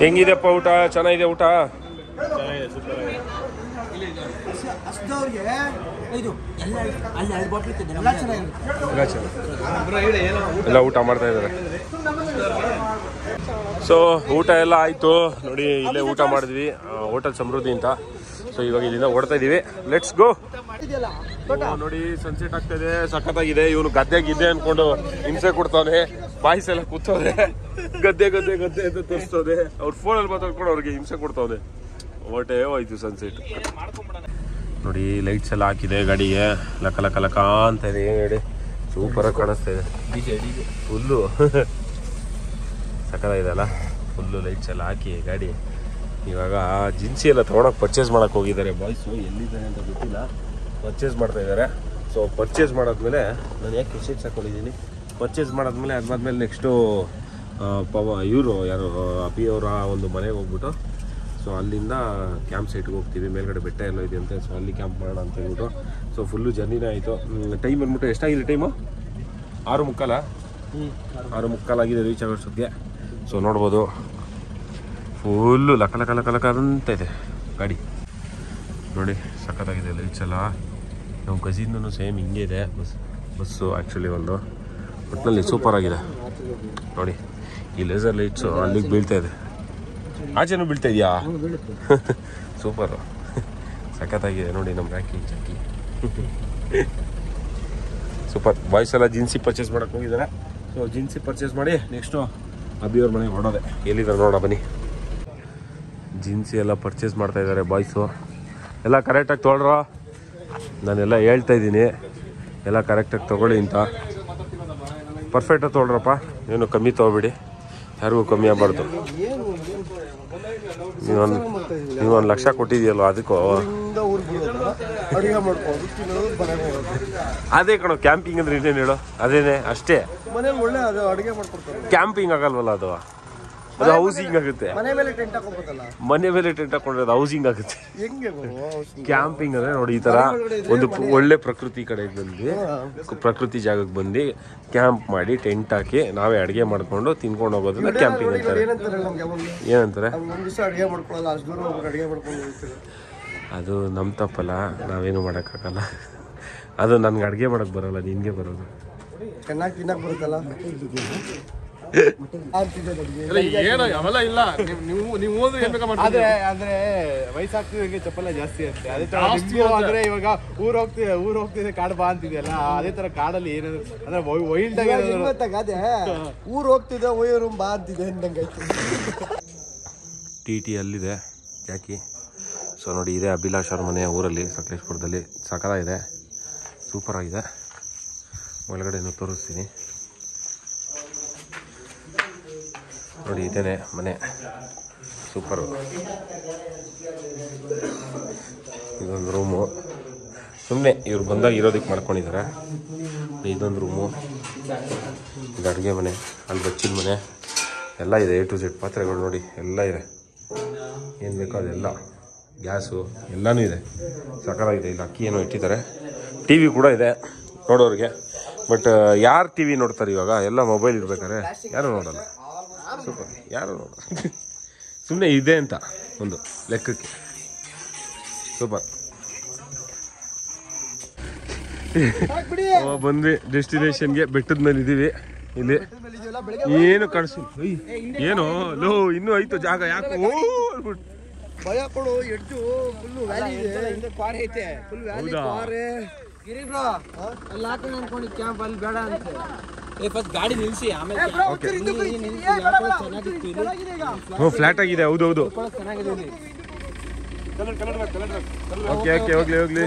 ಹೆಂಗಿದೆಪ್ಪ ಊಟ? ಚೆನ್ನಾಗಿದೆ ಊಟ? ಇದು ಎಲ್ಲ ಅಲ್ಲಿ ಎರಡು ಬಾಟ್ಲ್ ಇತ್ತು ಎಲ್ಲ ಚೆನ್ನಾಗಿರುತ್ತೆ ಎಲ್ಲ ಊಟ ಮಾಡ್ತಾ ಇದ್ದಾರೆ. ಸೊ ಊಟ ಎಲ್ಲ ಆಯಿತು. ನೋಡಿ ಇಲ್ಲೇ ಊಟ ಮಾಡಿದ್ವಿ. ಹೋಟೆಲ್ ಸಮೃದ್ಧಿ ಅಂತ. ಸೊ ಇವಾಗ ಇಲ್ಲಿಂದ ಓಡ್ತಾ ಇದ್ದೀವಿ. ಲೆಟ್ಸ್ ಗೋ ನೋಡಿ ಸನ್ಸೆಟ್ ಆಗ್ತಾ ಇದೆ. ಸಖತ್ತಾಗಿದೆ. ಇವನು ಗದ್ದೆ ಗಿದ್ದೆ ಅನ್ಕೊಂಡು ಹಿಂಸೆ ಕೊಡ್ತಾನೆ ಬಾಯ್ಸ್ ಎಲ್ಲ ಕೂತವ್ರೆ. ಗದ್ದೆ ಗದ್ದೆ ಗದ್ದೆ ಅಂತ ತೋರಿಸ್ತವ್ರೆ ಅವ್ರ ಫೋನಲ್ಲಿ ಮಾತಾಡ್ಕೊಂಡು ಅವ್ರಿಗೆ ಹಿಂಸೆ ಕೊಡ್ತಾವ್ರೆ ಓಟೆ ಹೋಯ್ತು ಸನ್ಸೆಟ್ ನೋಡಿ ಲೈಟ್ಸ್ ಎಲ್ಲ ಹಾಕಿದೆ ಗಾಡಿಗೆ. ಲಕ ಲಕ ಲಕ ಅಂತ ಇದೆ ಏನ್ ಹೇಳಿ. ಸೂಪರ್ ಆಗಿ ಕಾಣಿಸ್ತಾ ಇದೆ. ಫುಲ್ಲು <laughs> ಇದೆ ಅಲ್ಲ? ಫುಲ್ಲು ಲೈಟ್ಸ್ ಎಲ್ಲ ಹಾಕಿ ಗಾಡಿ. ಇವಾಗ ಜಿನ್ಸಿ ಎಲ್ಲ ತೊಗೊಳಕ್ಕೆ ಪರ್ಚೇಸ್ ಮಾಡೋಕ್ಕೆ ಹೋಗಿದ್ದಾರೆ ಬಾಯ್ಸು ಎಲ್ಲಿದ್ದಾರೆ ಅಂತ ಗೊತ್ತಿಲ್ಲ. ಪರ್ಚೇಸ್ ಮಾಡ್ತಾ ಇದ್ದಾರೆ. ಸೊ ಪರ್ಚೇಸ್ ಮಾಡಾದ್ಮೇಲೆ ನಾನು ಯಾಕೆ ಶೀಟ್ಸ್ ಹಾಕೊಂಡಿದ್ದೀನಿ? ಪರ್ಚೇಸ್ ಮಾಡಾದ್ಮೇಲೆ ಅದಾದ್ಮೇಲೆ ನೆಕ್ಸ್ಟು ಪವ ಇವರು ಯಾರು ಅಪಿ ಅವರ ಒಂದು ಮನೆಗೆ ಹೋಗ್ಬಿಟ್ಟು ಸೊ ಅಲ್ಲಿಂದ ಕ್ಯಾಂಪ್ ಸೈಟ್ಗೆ ಹೋಗ್ತೀವಿ. ಮೇಲ್ಗಡೆ ಬೆಟ್ಟ ಎಲ್ಲ ಇದೆ ಅಂತ. ಸೊ ಅಲ್ಲಿ ಕ್ಯಾಂಪ್ ಮಾಡೋಣ ಅಂತ ಹೇಳ್ಬಿಟ್ಟು. ಸೊ ಫುಲ್ಲು ಜರ್ನಿನೇ ಆಯಿತು. ಟೈಮ್ ಬಂದ್ಬಿಟ್ಟು ಎಷ್ಟಾಗಿದೆ ಟೈಮು ಆರು ಮುಕ್ಕಾಲ? ಆರು ಮುಕ್ಕಾಲಾಗಿದೆ ರೀಚ್ ಆಗೋಷ್ಟೊತ್ತಿಗೆ ಸೊ ನೋಡ್ಬೋದು. ಫುಲ್ಲು ಲಕ ಲಕ ಲಕ ಲಕ ಅಂತ ಇದೆ. ಗಾಡಿ. ನೋಡಿ, ಸಖತ್ತಾಗಿದೆ ಲೈಟ್ಸ್ ಎಲ್ಲ. ನಮ್ಮ ಕಸಿನ್ನೂ ಸೇಮ್ ಹಿಂಗೆ ಇದೆ. ಬಸ್ ಬಸ್ಸು ಆ್ಯಕ್ಚುಲಿ ಒಂದು ಒಟ್ಟಿನಲ್ಲಿ ಸೂಪರ್ ಆಗಿದೆ. ನೋಡಿ, ಈ ಲೇಸರ್ ಲೈಟ್ಸು ಅಲ್ಲಿಗೆ ಬೀಳ್ತಾ ಇದೆ. ಆಚೆನೂ ಬೀಳ್ತಾ ಇದೆಯಾ ಸೂಪರು ಸಖತ್ತಾಗಿದೆ ನೋಡಿ ನಮ್ಮ ರ್ಯಾಕಿಂಗ್ ಚಕ್ಕಿ ಸೂಪರ್ ಬಾಯ್ಸ್ ಎಲ್ಲ ಜೀನ್ಸಿ ಪರ್ಚೇಸ್ ಮಾಡಕ್ಕೆ ಹೋಗಿದ್ದಾರೆ. ಸೊ ಜೀನ್ಸಿ ಪರ್ಚೇಸ್ ಮಾಡಿ ನೆಕ್ಸ್ಟು ಅಭಿಯವ್ರ ಮನೆಗೆ ಹೊಡೋದೆ ಎಲ್ಲಿದ್ದಾರೆ ನೋಡ ಬನ್ನಿ. ಜೀನ್ಸಿ ಎಲ್ಲ ಪರ್ಚೇಸ್ ಮಾಡ್ತಾ ಇದ್ದಾರೆ ಬಾಯ್ಸು ಎಲ್ಲ ಕರೆಕ್ಟಾಗಿ ತೊಗೊಳ್ರ? ನಾನೆಲ್ಲ ಹೇಳ್ತಾ ಇದ್ದೀನಿ. ಎಲ್ಲ ಕರೆಕ್ಟಾಗಿ ತೊಗೊಳ್ಳಿ ಅಂತ. ಪರ್ಫೆಕ್ಟಾಗಿ ತೊಗೊಳ್ರಪ್ಪ. ಏನು ಕಮ್ಮಿ ತೊಗೊಬೇಡಿ. ಯಾರಿಗೂ ಕಮ್ಮಿ ಆಗಬಾರ್ದು. ನೀವೊಂದು ನೀವೊಂದು ಲಕ್ಷ ಕೊಟ್ಟಿದೆಯಲ್ಲ ಅದಕ್ಕೂ? ಅದೇ ಕಣೋ ಕ್ಯಾಂಪಿಂಗ್ ಅಂದ್ರೆ ಇನ್ನೇನು ಹೇಳು? ಅದೇನೆ ಅಷ್ಟೇ. ಕ್ಯಾಂಪಿಂಗ್ ಆಗಲ್ವಲ್ಲ ಅದು? ಅದು ಹೌಸಿಂಗ್ ಆಗುತ್ತೆ. ಮನೆ ಮೇಲೆ ಟೆಂಟ್ ಹಾಕೋಬೇಕಲ್ಲ ಮನೆ ಮೇಲೆ ಟೆಂಟ್ ಹಾಕೊಂಡ್ರೆ ಅದು ಹೌಸಿಂಗ್ ಆಗುತ್ತೆ. ಹೆಂಗೆ? ಕ್ಯಾಂಪಿಂಗ್ ಅಂದ್ರೆ ನೋಡಿ ಈ ತರ ಒಂದು ಒಳ್ಳೆ ಪ್ರಕೃತಿ ಕಡೆ ಬಂದು ಪ್ರಕೃತಿ ಜಾಗಕ್ಕೆ ಬಂದು ಕ್ಯಾಂಪ್ ಮಾಡಿ ಟೆಂಟ್ ಹಾಕಿ ನಾವೇ ಅಡಿಗೆ ಮಾಡ್ಕೊಂಡು ತಿನ್ಕೊಂಡು ಹೋಗೋದನ್ನ ಕ್ಯಾಂಪಿಂಗ್ ಅಂತಾರೆ. ಏನಂತಾರೆ ಮಾಡ್ಕೊಳ್ಳಲ್ಲ ಅಷ್ಟು ದೂರ ಮಾಡ್ಕೊಂಡು ಅದು ನಮ್ಮ ತಪ್ಪಲ್ಲ ನಾವೇನು ಮಾಡೋಕ್ಕಾಗಲ್ಲ. ಅದು ನನ್ಗೆ ಅಡುಗೆ ಮಾಡೋಕ್ಕೆ ಬರಲ್ಲ ನಿನಗೆ ಬರೋದು. ಚೆನ್ನಾಗಿ ತಿನ್ನಕ್ಕೆ ಬರುತ್ತಲ್ಲ. ಏನೋ ಅವೆಲ್ಲ ಇಲ್ಲ. ನೀವು ನೀವು ಓದು ಏನ್ ಬೇಕಾ ಮಾಡ್ತೀರಿ? ಆದ್ರೆ ಅಂದ್ರೆ ವಯಸ್ಸಾಗ್ತಿದಂಗೆ ಚಪ್ಪಲ ಜಾಸ್ತಿ ಅಂತೆ. ಅದೇ ತರ ನಿಮ್ಗೂ ಅಂದ್ರೆ ಇವಾಗ ಊರ್ ಹೋಗ್ತಿದೆ ಊರ್ ಹೋಗ್ತಿದೆ ಕಾಡು ಬಾ ಅಂತಿದೆಯಲ್ಲ ಅದೇ ತರ ಕಾಡಲ್ಲಿ ಏನಾದ್ರು ಅಂದ್ರೆ ವೈಲ್ಡ್ ಆಗಿ ಗೊತ್ತಾ ಗಾದೆ ಊರ್ ಹೋಗ್ತಿದ್ದೆ ಓಯೋ ಬಾ ಅಂತಿದೆ ಅಂದಂಗಾಯ್ತು ಟಿ ಟಿ ಅಲ್ಲಿದೆ ಜಾಕಿ. ಸೊ ನೋಡಿ ಇದೆ ಅಭಿಲಾಷ್ ಅವ್ರ ಮನೆ ಊರಲ್ಲಿ ಸಕಲೇಶ್ಪುರದಲ್ಲಿ. ಸಕಲ ಇದೆ. ಸೂಪರ್ ಆಗಿದೆ. ಒಳಗಡೆನೂ ತೋರಿಸ್ತೀನಿ. ನೋಡಿ, ಇದೇನೆ ಮನೆ. ಸೂಪರು. ಇದೊಂದು ರೂಮು. ಸುಮ್ಮನೆ ಇವ್ರು ಬಂದಾಗ ಇರೋದಕ್ಕೆ ಮಾಡ್ಕೊಂಡಿದ್ದಾರೆ. ಇದೊಂದು ರೂಮು. ಇದು ಅಡುಗೆ ಮನೆ, ಅಲ್ಲಿ ಬಚ್ಚಿನ ಮನೆ. ಎಲ್ಲ ಇದೆ ಎ ಟು ಜೆಡ್ ಪಾತ್ರೆಗಳು ನೋಡಿ, ಎಲ್ಲ ಇದೆ. ಏನು ಬೇಕೋ ಅದೆಲ್ಲ. ಗ್ಯಾಸು, ಎಲ್ಲನೂ ಇದೆ. ಸಕಲಾಗಿದೆ, ಇಲ್ಲಿ ಅಕ್ಕಿ ಏನೋ ಇಟ್ಟಿದ್ದಾರೆ. ಟಿ ವಿ ಕೂಡ ಇದೆ ನೋಡೋರಿಗೆ. ಬಟ್, ಯಾರು ಟಿ ವಿ ನೋಡ್ತಾರೆ ಇವಾಗ? ಎಲ್ಲ ಮೊಬೈಲ್ ಇರ್ಬೇಕಾದ್ರೆ ಯಾರು ನೋಡಲ್ಲ? ಸೂಪರ್ ಯಾರು ನೋಡ. ಸುಮ್ಮನೆ ಇದೆ ಅಂತ ಒಂದು ಲೆಕ್ಕಕ್ಕೆ. ಸೂಪರ್. ಓ, ಬಂದ್ವಿ. ಡೆಸ್ಟಿನೇಷನ್ಗೆ ಬೆಟ್ಟದ ಮೇಲೆ ಇದ್ದೀವಿ ಇಲ್ಲಿ. ಏನು ಕಾಣಿಸ್ ಏನು? ಲೋ ಇನ್ನೂ ಐತು ಜಾಗ? ಯಾಕೆ? ಓ ಅಂದ್ಬಿಟ್ಟು. ಭಯ ಕೊಡು ಎಡ್ಜು ಫುಲ್ ವ್ಯಾಲಿ ಇದೆ. ಹಿಂದೆ? ಕ್ವಾರೆ ಐತೆ. Full valley? ಪಾರೆ ಗಿರಿ ಬ್ರೋ ಅಲ್ಲಿ ಹಾಕೋಣ ಅನ್ಕೊಂಡು ಕ್ಯಾಂಪ್ ಅಲ್ಲಿ ಬೇಡ ಅಂತ. ಏ ಫಸ್ಟ್ ಗಾಡಿ ನಿಲ್ಸಿ ಆಮೇಲೆ ಚೆನ್ನಾಗಿತ್ತು ಇಲ್ಲಿ ಹ್ಞೂ ಫ್ಲಾಟ್ ಆಗಿದೆ ಹೌದು ಹೌದು. ಚೆನ್ನಾಗಿದೆ ಇಲ್ಲಿ. ಓಕೆ ಓಕೆ ಹೋಗ್ಲಿ ಹೋಗ್ಲಿ.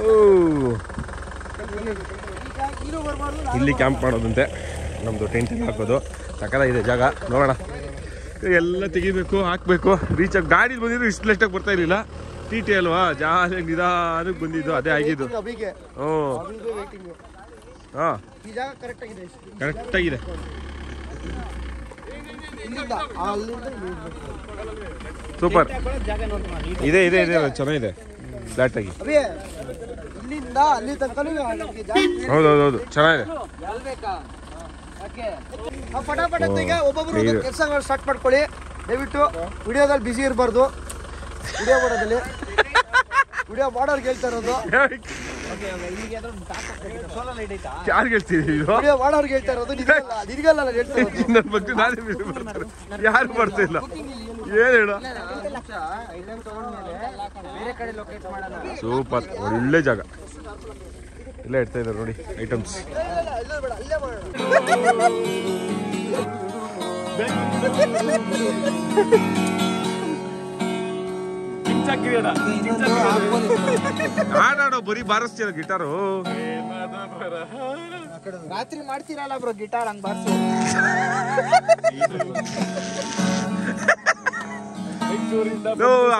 ಓ. ಇಲ್ಲಿ ಕ್ಯಾಂಪ್ ಮಾಡೋದಂತೆ. ನಮ್ಮದು ಟೆಂಟ್ ಹಾಕೋದು. ಸಕಲಾಗಿದೆ ಜಾಗ ನೋಡೋಣ. ಎಲ್ಲ ತೆಗಿಬೇಕು ಹಾಕಬೇಕು. ರೀಚ್ ಆಗಿ ಗಾಡಿ ಬಂದಿದ್ರು ಇಷ್ಟು ಲೆಸ್ಟಾಗಿ ಬರ್ತಾ ಇರಲಿಲ್ಲ. ಟಿ ಟಿ ಅಲ್ವಾ ಜಾಲಿಯಾಗಿ ನಿಧಾನಕ್ಕೆ ಬಂದಿದ್ದು ಅದೇ ಆಗಿದ್ದು. ಹ್ಞೂ ಹಾಂ. ಈ ಜಾಗ ಕರೆಕ್ಟ್ ಆಗಿದೆ ಇಲ್ಲಿಂದ ಅಲ್ಲಿಂದ ಸೂಪರ್. ಇದೆ ಇದೆ ಇದೆ ಚೆನ್ನಾಗಿದೆ. ಫ್ಲಾಟ್ ಆಗಿ. ಇಲ್ಲಿಂದ ಅಲ್ಲಿ ತನಕ ನಮ್ಗೆ ಜಾಗ ಹೌದು ಹೌದು ಹೌದು ಚೆನ್ನಾಗಿದೆ ಫಟಾಫಟ್ ಅಂತ ಈಗ ಒಬ್ಬೊಬ್ರು ಕೆಲಸಗಳು ಕೆಲಸ ಸ್ಟಾರ್ಟ್ ಮಾಡ್ಕೊಳ್ಳಿ. ದಯವಿಟ್ಟು ವಿಡಿಯೋದಲ್ಲಿ ಬಿಸಿ ಇರಬಾರ್ದು. ವಿಡಿಯೋ ಮಾಡೋದಲ್ಲಿ ವಿಡಿಯೋ ಮಾಡೋರ್ಗೆ ಹೇಳ್ತಾ ಇರೋದು ಯಾರು ಹೇಳ್ತೀವಿ ಇದು ವಿಡಿಯೋ ಮಾಡೋರ್ಗೆ ಹೇಳ್ತಾ ಇರೋದು ನಿನಗಲ್ಲ ನಿನಗಲ್ಲ ನಾನು ಹೇಳ್ತಾ ಇರೋದು ನನ್ನ ಬಗ್ಗೆ ನಾನೇ ಮಾಡ್ತಾರೆ ಯಾರು ಬರ್ತಾ ಇಲ್ಲ ಏನು ಹೇಳ ಬೇರೆ ಕಡೆ ಲೊಕೇಟ್ ಮಾಡೋಣ ಸೂಪರ್ ಒಳ್ಳೆ ಜಾಗ ಇಲ್ಲೇ ಇಡ್ತಾ ಇದ್ದಾರೆ ನೋಡಿ ಐಟಮ್ಸ್ Thank ಬೇಡ ಆಡಾಡೋ ಬರೀ ಬಾರಿಸ್ತೀರ ಗಿಟಾರು? ರಾತ್ರಿ ಮಾಡ್ತೀರಲ್ಲ ಬ್ರೋ ಗಿಟಾರ್ ಹಂಗ್ ಬಾರಿಸು.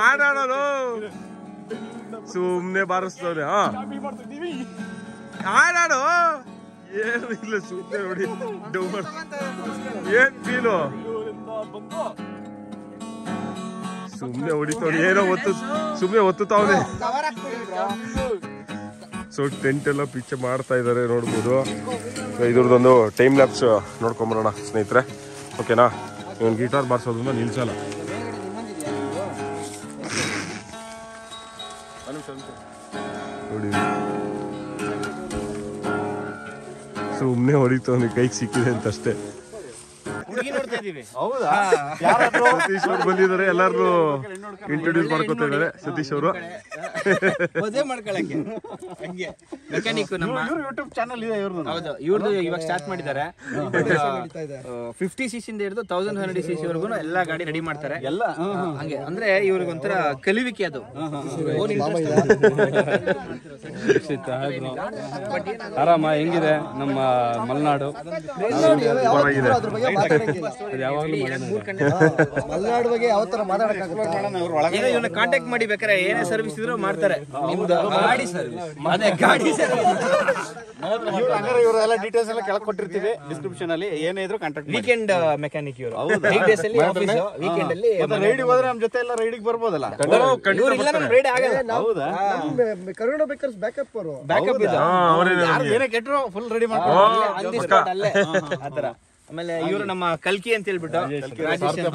ಹಾಡಾಡೋದು ಸುಮ್ನೆ ಬಾರಿಸ್ತವ್ರೆ ಹಾ. ಆಡಾಡು ಏನು ಇಲ್ಲ ಸುಮ್ನೆ ನೋಡಿ. ಏನ್ ಫೀಲು? ಸುಮ್ನೆ ಹೊಡಿತವ್ನೆ. ಏನೋ ಒತ್ತು, ಸುಮ್ನೆ ಒತ್ತುತ್ತಾವನೆ. ಸೊ ಟೆಂಟ್ ಎಲ್ಲ ಪಿಚ್ ಮಾಡ್ತಾ ಇದ್ದಾರೆ ನೋಡ್ಬೋದು. ಇದ್ರದ್ದೊಂದು ಟೈಮ್ ಲ್ಯಾಪ್ಸ್ ನೋಡ್ಕೊಂಬರೋಣ, ಸ್ನೇಹಿತರೆ. ಓಕೆನಾ ಇವನ್ ಗಿಟಾರ್ ಬಾರಿಸೋದನ್ನ ನಿಲ್ಸಲ್ಲ. ನೋಡಿ. ಸುಮ್ಮನೆ ಅವನಿಗೆ ಕೈಗೆ ಸಿಕ್ಕಿದೆ ಅಂತ ಅಷ್ಟೇ ಸತೀಶ್ ಅವ್ರು ಬಂದಿದ್ದಾರೆ ಎಲ್ಲಾರು ಇಂಟ್ರೊಡ್ಯೂಸ್ ಮಾಡ್ಕೊತಾ ಇದ್ದಾರೆ ಸತೀಶ್ ಅವರು. ಮದುವೆ ಮಾಡ್ಕೊಳಕ್ಕೆ. ಹಂಗೆ. ಮೆಕ್ಯಾನಿಕ್ ನಮ್ಮ ಯೂಟ್ಯೂಬ್ ಚಾನಲ್ ಇದೆ ಇವ್ರದ್ದು. ಹೌದು ಇವ್ರದ್ದು ಇವಾಗ ಸ್ಟಾರ್ಟ್ ಮಾಡಿದ್ದಾರೆ. ಫಿಫ್ಟಿ ಸಿ ಇಂದ. ಹಿಡಿದು ತೌಸಂಡ್ ಹಂಡ್ರೆಡ್ ಸಿ ಸಿ ವರೆಗೂ ಎಲ್ಲ ಗಾಡಿ ರೆಡಿ ಮಾಡ್ತಾರೆ. ಎಲ್ಲ ಹಂಗೆ. ಅಂದ್ರೆ ಇವ್ರಿಗೆ ಒಂಥರ ಕಲಿವಿಕೆ ಅದು. ಆರಾಮ ಹೆಂಗಿದೆ ನಮ್ಮ ಮಲೆನಾಡು? ಮಲೆನಾಡು ಬಗ್ಗೆ ಯಾವ ತರ ಮಾತಾಡಕ್ ಏನೋ ಇವ್ನ ಕಾಂಟ್ಯಾಕ್ಟ್ ಮಾಡಿ ಬೇಕಾರೆ ಏನೇ ಸರ್ವಿಸ್ ಇದ್ರು ಮಾಡ್ತಾರೆ ನಿಮ್ದು ಗಾಡಿ ಸರ್ವಿಸ್ ಅದೇ ಗಾಡಿ ಸರ್ವಿಸ್ ಹಂಗಾರೆ ಇವರೆಲ್ಲ ಡೀಟೇಲ್ಸ್ ಎಲ್ಲ ಕೆಳಗೆ ಕೊಟ್ಟಿರ್ತೀವಿ ಡಿಸ್ಕ್ರಿಪ್ಷನ್ ಅಲ್ಲಿ. ಏನೇ ಇದ್ರು ಕಾಂಟ್ಯಾಕ್ಟ್ ವೀಕೆಂಡ್ ಮೆಕ್ಯಾನಿಕ್ ಇವರು. ಡೇಸ್ ಅಲ್ಲಿ ಆಫೀಸ್ ವೀಕೆಂಡ್ ಅಲ್ಲಿ ರೈಡಿಗೆ ಹೋದ್ರೆ ನಮ್ಮ ಜೊತೆ ಎಲ್ಲ ರೈಡಿಗೆ ಬರ್ಬೋದಲ್ಲ? ಇವ್ರು ಇಲ್ಲ ನಮ್ ರೈಡ್ ಆಗಲ್ಲ. ಹೌದಾ? ಕರೋಣ ಬೇಕರ್ಸ್ ಬ್ಯಾಕಪ್ ಅವರು. ಬ್ಯಾಕಪ್ ಇದೆ ಏನೇ ಕೆಟ್ಟರು ಫುಲ್ ರೆಡಿ ಮಾಡ್ಕೊಂಡು ಅಲ್ಲೇ ಆತರ ಆಮೇಲೆ ಇವರು ನಮ್ಮ ಕಲ್ಕಿ ಅಂತ ಹೇಳ್ಬಿಟ್ಟು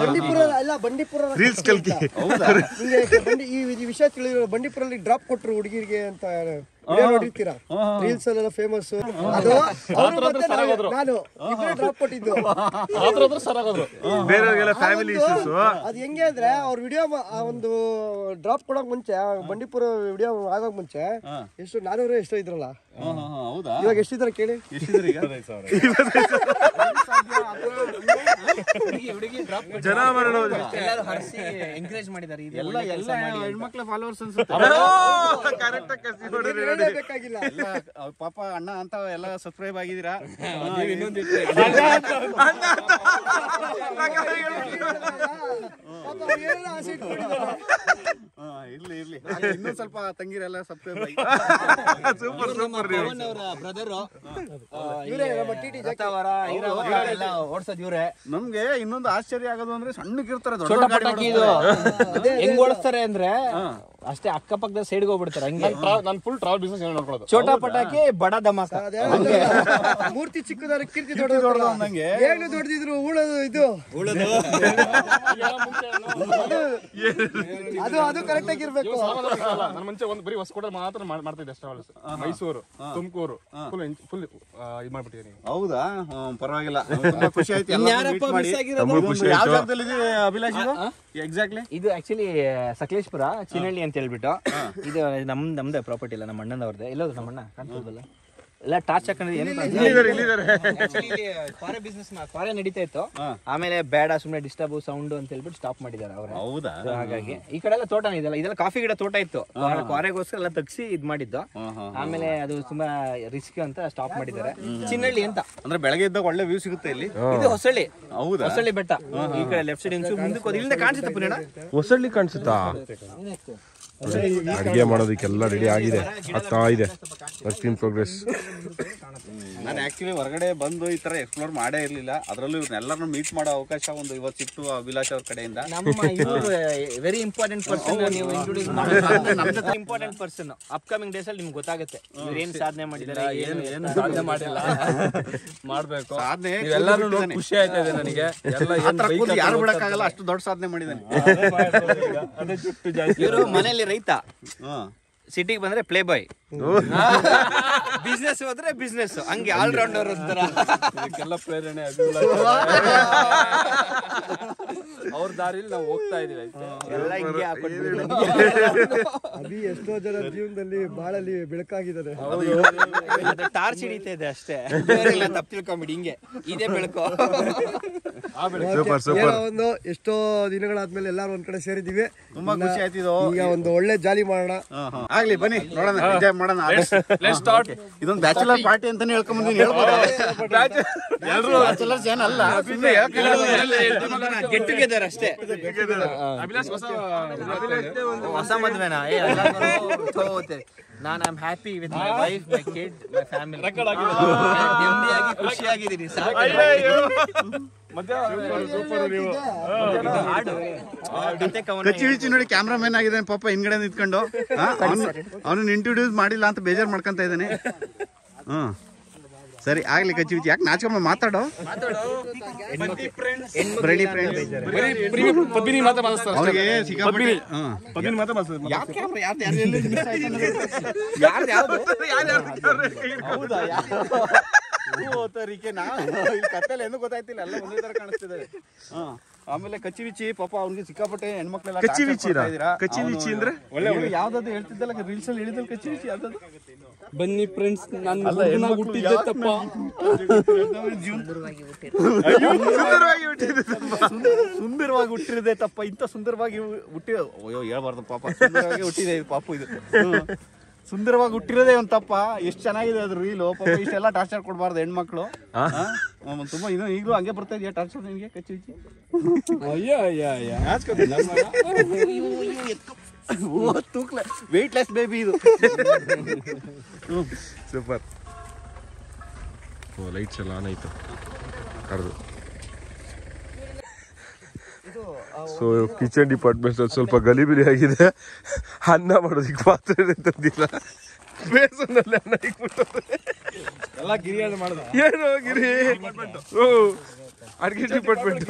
ಬಂಡೀಪುರ ಅಲ್ಲ ಬಂಡೀಪುರ ರೀಲ್ಸ್ ಕಲ್ಕಿ ಈ ವಿಷಯ ತಿಳಿದಿರೋ ಬಂಡೀಪುರಲ್ಲಿ ಡ್ರಾಪ್ ಕೊಟ್ರು ಹುಡುಗಿರಿಗೆ ಅಂತ ನೋಡಿರ್ತೀರಾ? ರೀಲ್ಸ್ ಅಲ್ಲೆಲ್ಲ ಫೇಮಸ್ ಅದು ನಾನು- ನಾನು ಡ್ರಾಪ್ ಕೊಟ್ಟಿದ್ದು. ಬೇರೆಯವ್ರಿಗೆಲ್ಲ ಫ್ಯಾಮಿಲಿ ಇಶ್ಯೂಸ್ ಅದ್ ಹೆಂಗೆ ಅಂದ್ರೆ ಅವ್ರ ವಿಡಿಯೋ ಒಂದು ಡ್ರಾಪ್ ಕೊಡೋಕ್ ಮುಂಚೆ ಬಂಡೀಪುರ ವಿಡಿಯೋ ಆಗೋಕ್ ಮುಂಚೆ ಎಷ್ಟು ನಾನೂರು ಎಷ್ಟೋ ಇದ್ರಲ್ಲ. ಹೌದಾ? ಇವಾಗ ಎಷ್ಟಿದ್ದಾರೆ ಕೇಳಿ? ಎಷ್ಟಿದ್ರಿ ಈಗ? ಜನ ಮರಣ ಎಲ್ಲರೂ ಹರಿಸಿ ಎಂಕರೇಜ್ ಮಾಡಿದ್ದಾರೆ. ಇದು ಎಲ್ಲ ಎಲ್ಲ ಹೆಣ್ಮಕ್ಳ ಫಾಲೋವರ್ಸ್ ಅನ್ಸುತ್ತೆ. ಕರೆಕ್ಟ್ ಪಾಪ ಅಣ್ಣ ಅಂತ ಎಲ್ಲ ಸಬ್ಸ್ಕ್ರೈಬ್ ಆಗಿದ್ದೀರಾ? ಇರ್ಲಿ ಇರ್ಲಿ. ಇನ್ನೊಂದ್ ಸ್ವಲ್ಪ ತಂಗಿರೆಲ್ಲ ಸಬ್ಸ್ಕ್ರೈಬ್ ಆಗಿ. <laughs> ಸೂಪರ್ ಸೂಪರ್ ಪವನ್ ಅವರ ಬ್ರದರ್ ಎಲ್ಲ ಓಡ್ಸೋದ್ ಇವ್ರೆ. ನಮ್ಗೆ ಇನ್ನೊಂದು ಆಶ್ಚರ್ಯ ಆಗೋದು ಅಂದ್ರೆ ಸಣ್ಣಕ್ಕಿರ್ತಾರೆ ದೊಡ್ಡ ಗಾಡಿ ಇದು. ಹೆಂಗ್ ಓಡಿಸ್ತಾರೆ ಅಂದ್ರೆ ಅಷ್ಟೇ ಅಕ್ಕಪಕ್ಕದ ಸೈಡ್ ಹೋಗ್ಬಿಡ್ತಾರೆ ಹಂಗೆ. ನಾನು ಫುಲ್ ಟ್ರಾವೆಲ್ ಬಿಸ್ನೆಸ್ ನೋಡ್ಕೊಳ್ಳೋದು? ಚೋಟಾ ಪಟಾಕಿ ಬಡ ಧಮಾಕ. ಅದೇ ಮೂರ್ತಿ ಚಿಕ್ಕದಾರ ಕೀರ್ತಿ ದೊಡ್ಡದು ಅಂದಂಗೆ. ಏನು ದೊಡ್ಡದಿದ್ರು ಉಳದು ಇದು. ಅದು ಅದು ಕರೆಕ್ಟ್ ಆಗಿರ್ಬೇಕು ನಾನು ಮುಂಚೆ ಒಂದು ಬರೀ ಹೊಸಕೋಟೆ ಮಾತ್ರ ಮಾಡ್- ಮಾಡ್ತಿದ್ದೆ ಅಷ್ಟೇ travels Mysuru Tumakuru full full ಇದು ಮಾಡ್ಬಿಟ್ಟಿದ್ದೀನಿ ಹೌದಾ? ಪರವಾಗಿಲ್ಲ. ತುಂಬಾ ಖುಷಿ ಆಯ್ತು. ಇನ್ಯಾರಪ್ಪ ಮಾಡಿ. ಆಗಿರೋದು? ಯಾವ ಜಾಗದಲ್ಲಿ ಅಭಿಲಾಷ್ ಇದು ಎಕ್ಸಾಕ್ಟ್ಲಿ ಇದು ಆಕ್ಚುಲಿ ಸಕಲೇಶ್ಪುರ ಚಿನ್ನಳ್ಳಿ ಅಂತ ಹೇಳ್ಬಿಟ್ಟು ಇದು ನಮ್ ನಮ್ದೇ ಪ್ರಾಪರ್ಟಿ ಇಲ್ಲ ನಮ್ಮ ಅಣ್ಣನವ್ರದ್ದು. ಎಲ್ಲೋದು ನಮ್ಮ ಅಣ್ಣ ಕಾಣ್ತಿಲ್ವಲ್ಲ? ಎಲ್ಲ ಟಾರ್ಚ್ ಹಾಕೊಂಡು ಏನು ಕ್ವಾರೆ ಬಿಸ್ನೆಸ್ ಕ್ವಾರೆ ನಡೀತಾ ಇತ್ತು. ಆಮೇಲೆ ಬೇಡ ಸುಮ್ಮನೆ ಡಿಸ್ಟರ್ಬ್ ಸೌಂಡ್ ಅಂತ ಹೇಳ್ಬಿಟ್ಟು ಸ್ಟಾಪ್ ಮಾಡಿದ್ದಾರೆ ಅವರು. ಹೌದಾ? ಹಾಗಾಗಿ ಈ ಕಡೆ ಎಲ್ಲ ತೋಟ ಇದೆಲ್ಲ ಇದೆಲ್ಲ ಕಾಫಿ ಗಿಡ ತೋಟ ಇತ್ತು. ಕ್ವಾರೆ- ಕ್ವಾರೆಗೋಸ್ಕರ ಎಲ್ಲ ತಗ್ಸಿ ಇದ್ ಮಾಡಿದ್ದು. ಆಮೇಲೆ ಅದು ತುಂಬಾ ರಿಸ್ಕ್ ಅಂತ ಸ್ಟಾಪ್ ಮಾಡಿದ್ದಾರೆ. ಚಿನ್ನಳ್ಳಿ ಅಂತ. ಅಂದ್ರೆ ಬೆಳಗ್ಗೆ ಇದ್ದಾಗ ಒಳ್ಳೆ ವ್ಯೂ ಸಿಗುತ್ತೆ ಇಲ್ಲಿ? ಇದು ಹೊಸಳ್ಳಿ. ಹೌದಾ? ಹೊಸಳ್ಳಿ ಬೆಟ್ಟ. ಈ ಕಡೆ ಲೆಫ್ಟ್ ಸೈಡ್ ಮುಂದಕ್ಕೆ ಇಲ್ಲಿಂದ ಕಾಣಿಸುತ್ತೆ ಪುನಃ ಹೊಸಳ್ಳಿ ಕಾಣಿಸುತ್ತಾ? ಅಡಿಗೆ ಮಾಡೋದಕ್ಕೆಲ್ಲ ರೆಡಿ ಆಗಿದೆ. ಆಗ್ತಾ ಇದೆ. ವರ್ಕ್ ಇನ್ ಪ್ರೋಗ್ರೆಸ್ ನಾನು ಆ್ಯಕ್ಚುಲಿ ಹೊರಗಡೆ ಬಂದು ಈ ತರ ಎಕ್ಸ್ಪ್ಲೋರ್ ಮಾಡೇ ಇರಲಿಲ್ಲ. ಅದರಲ್ಲೂ ಇವ್ರನ್ನೆಲ್ಲರನ್ನು ಮೀಟ್ ಮಾಡೋ ಅವಕಾಶ ಒಂದು ಇವತ್ತು ಸಿಕ್ತು ಅಭಿಲಾಷ್ ಅವ್ರ ಕಡೆಯಿಂದ. ನಮ್ಮ ಇವರು ವೆರಿ ಇಂಪಾರ್ಟೆಂಟ್ ಪರ್ಸನ್ ನೀವು introduce important person upcoming days ಅಲ್ಲಿ ನಿಮ್ಗೆ ಗೊತ್ತಾಗುತ್ತೆ. ಏನು ಏನ್ ಸಾಧನೆ ಮಾಡಿದ್ದಾರೆ ಏನು ಏನು ಸಾಧನೆ ಮಾಡಿಲ್ಲ. ಮಾಡಬೇಕು. ಸಾಧನೆ ಎಲ್ಲರೂ ಖುಷಿ ಆಯ್ತಾ ಇದೆ ನನಗೆ. ಎಲ್ಲ ಥರ ಯಾರು ಬಿಡಕ್ಕಾಗಲ್ಲ ಅಷ್ಟು ದೊಡ್ಡ ಸಾಧನೆ ಮಾಡಿದ್ದಾನೆ. ಅದೇ ಜುಟ್ಟು ಜಾಸ್ತಿ ಇವರು ಮನೆಯಲ್ಲಿ ರೈತ ಹ್ಮ್ ಸಿಟಿಗೆ ಬಂದ್ರೆ ಪ್ಲೇ ಬಾಯ್ ಬಿಸ್ನೆಸ್ ಹೋದ್ರೆ ಬಿಸ್ನೆಸ್. ಹಂಗೆ ಆಲ್ ರೌಂಡರ್ ಅಂತಾರ ಇದಕ್ಕೆಲ್ಲ ಪ್ರೇರಣೆ ಅವ್ರ ದಾರಿಲಿ ನಾವು ಹೋಗ್ತಾ ಇದೀವಿ ಎಲ್ಲ ಹಿಂಗೆ ಹಾಕೊಂಡ್ಬಿಟ್ಟಿದ್ದಾರೆ. ಅಭಿ ಎಷ್ಟೋ ಜನ ಜೀವನದಲ್ಲಿ ಬಾಳಲ್ಲಿ ಬೆಳಕಾಗಿದ್ದಾರೆ. ಅದು ಟಾರ್ಚ್ ಹಿಡಿತಾ ಇದೆ ಅಷ್ಟೇ. ತಪ್ಪು ತಿಳ್ಕೊಂಬಿಡಿ ಹಿಂಗೆ. ಇದೇ ಬೆಳಕು. Super super. ಏನೋ ಒಂದು ಎಷ್ಟೋ ದಿನಗಳಾದ್ಮೇಲೆ ಎಲ್ಲಾರು ಒಂದ್ ಕಡೆ ಸೇರಿದೀವಿ ತುಂಬಾ ಖುಷಿ ಆಯ್ತು ಇದು. ಈಗ ಒಂದು ಒಳ್ಳೆ ಜಾಲಿ ಮಾಡೋಣ. ಆಗ್ಲಿ ಬನ್ನಿ ನೋಡೋಣ ಎಂಜಾಯ್ ಮಾಡೋಣ ಇದೊಂದು ಬ್ಯಾಚುಲರ್ ಪಾರ್ಟಿ ಅಂತಾನೆ ಹೇಳ್ಕೊಂಡ್ ಬಂದಿನಿ ಹೇಳ್ಬೋದು. ಬ್ಯಾಚುಲರ್ಸ್ ಏನಲ್ಲ ಸುಮ್ನೆ ಗೆಟ್ ಟುಗೆದರ್ ಅಷ್ಟೇ. ಅಭಿಲಾಷ್ ಹೊಸ ಹೊಸ ಮದ್ವೆನಾ? ಏ <laughs> ನಾನು I am happy with my wife my kid my family ನೆಮ್ಮದಿಯಾಗಿ ಖುಷಿಯಾಗಿದ್ದೀನಿ ಸಾಕು. ಇದು ಹಾಡು ಕತೆ ಕವನ ಕಚ್ಚಿ ಹಿಚ್ಚಿ ನೋಡಿ ಕ್ಯಾಮ್ರಾಮನ್ ಆಗಿದ್ದಾನೆ ಪಾಪ ಹಿಂದ್ಗಡೆ ನಿಂತ್ಕೊಂಡು. ಅವನನ್ನ ಇಂಟ್ರೊಡ್ಯೂಸ್ ಮಾಡಿಲ್ಲ ಅಂತ ಬೇಜಾರ್ ಮಾಡ್ಕೊಂತ ಇದ್ದಾನೆ. ಹ್ಮ್ ಸರಿ ಆಗ್ಲಿ ಕಚ್ಚಿ ಬಿಚ್ಚಿ ಯಾಕೆ ನಾಚ್ಕೊಂಬ ಮಾತಾಡೋ ಫ್ರೆಂಡಿ ಫ್ರೆಂಡ್ಸ್ ಅವ್ರಿಗೆ ಸಿಕ್ಕಾಪಟ್ಟೆ ಹ್ಮ್. ನಾ ಕತ್ತಲೆ ಏನು ಗೊತ್ತಾಯ್ತಿಲ್ಲ ಎಲ್ಲ ಒಂದೇ ತರ ಕಾಣಿಸ್ತಿದ್ದಾರೆ ಹಾ ಆಮೇಲೆ ಕಚ್ಚಿ ಬಿಚ್ಚಿ ಪಾಪ ಅವ್ನಿಗೆ ಸಿಕ್ಕಾಪಟ್ಟೆ ಹೆಣ್ಮಕ್ಳೆಲ್ಲ ಕಚ್ಚಿ torture ಬಿಚ್ಚಿರಾ? ಕೊಡ್ತಾ ಕಚ್ಚಿ ಅವ್ನು- ಬಿಚ್ಚಿ ಅಂದ್ರೆ? ಒಳ್ಳೆ ಯಾವ್ದಾದ್ರು ಹೇಳ್ತಿದ್ದಲ್ಲ ರೀಲ್ಸ್ ಅಲ್ಲಿ ಹೇಳಿದಲ್ಲ ಕಚ್ಚಿ ಬಿಚ್ಚಿ ಯಾವ್ದಾದ್ರು? ಬನ್ನಿ ಫ್ರೆಂಡ್ಸ್ ನಾನು ಹುಟ್ಟಿದ್ದೆ ತಪ್ಪ. ಸುಂದರವಾಗಿ ಹುಟ್ಟಿದ್ದೆ ಸುಂದರವಾಗಿ ಹುಟ್ಟಿರದೆ. ತಪ್ಪ. ಇಂಥ ಸುಂದರವಾಗಿ ಹುಟ್ಟಿ ಅಯ್ಯೋ ಹೇಳ್ಬಾರ್ದು ಪಾಪ. ಸುಂದರವಾಗಿ ಹುಟ್ಟಿದೆ ಇದು ಪಾಪು ಇದು. ಸುಂದರವಾಗಿ ಹುಟ್ಟಿರೋದೇ ಒಂದ್ ತಪ್ಪ. ಎಷ್ಟು ಚೆನ್ನಾಗಿದೆ ಅದ್ರ ರೀಲು ಪಾಪ ಇಷ್ಟೆಲ್ಲ ಟಾರ್ಚರ್ ಕೊಡಬಾರ್ದು ಹೆಣ್ಮಕ್ಳು. ತುಂಬಾ ಇನ್ನು ಈಗಲೂ ಹಂಗೆ ಬರ್ತಾ ಇದೆಯಾ ಟಾರ್ಚರ್ ನಿನಗೆ ಕಚ್ಚಿ ಬಿಚ್ಚಿ? ಅಯ್ಯೋ ಅಯ್ಯೋ ಅಯ್ಯ. ಓ ತೂಕ್ಲ. ವೆಯ್ಟ್ಲೆಸ್ ಬೇಬಿ ಇದು. ಸೂಪರ್. ಓ ಲೈಟ್ಸ್ ಎಲ್ಲ ಆನ್ ಆಯ್ತು. ಕರೆದು. ಸೊ ಕಿಚನ್ ಡಿಪಾರ್ಟ್ಮೆಂಟ್ ಸ್ವಲ್ಪ ಗಲಿಬಿಲಿ ಆಗಿದೆ ಅನ್ನ ಮಾಡೋದಕ್ಕೆ ಪಾತ್ರೆ ತಂದಿಲ್ಲ ಬೇಸನಲ್ಲಿ ಅನ್ನ ಇಟ್ಬಿಟ್ಟವ್ರೆ. ಎಲ್ಲ ಗಿರಿಯಾದ ಮಾಡಿದ ಏನು ಗಿರಿ ಓ ಅಡ್ಗೆ ಡಿಪಾರ್ಟ್ಮೆಂಟ್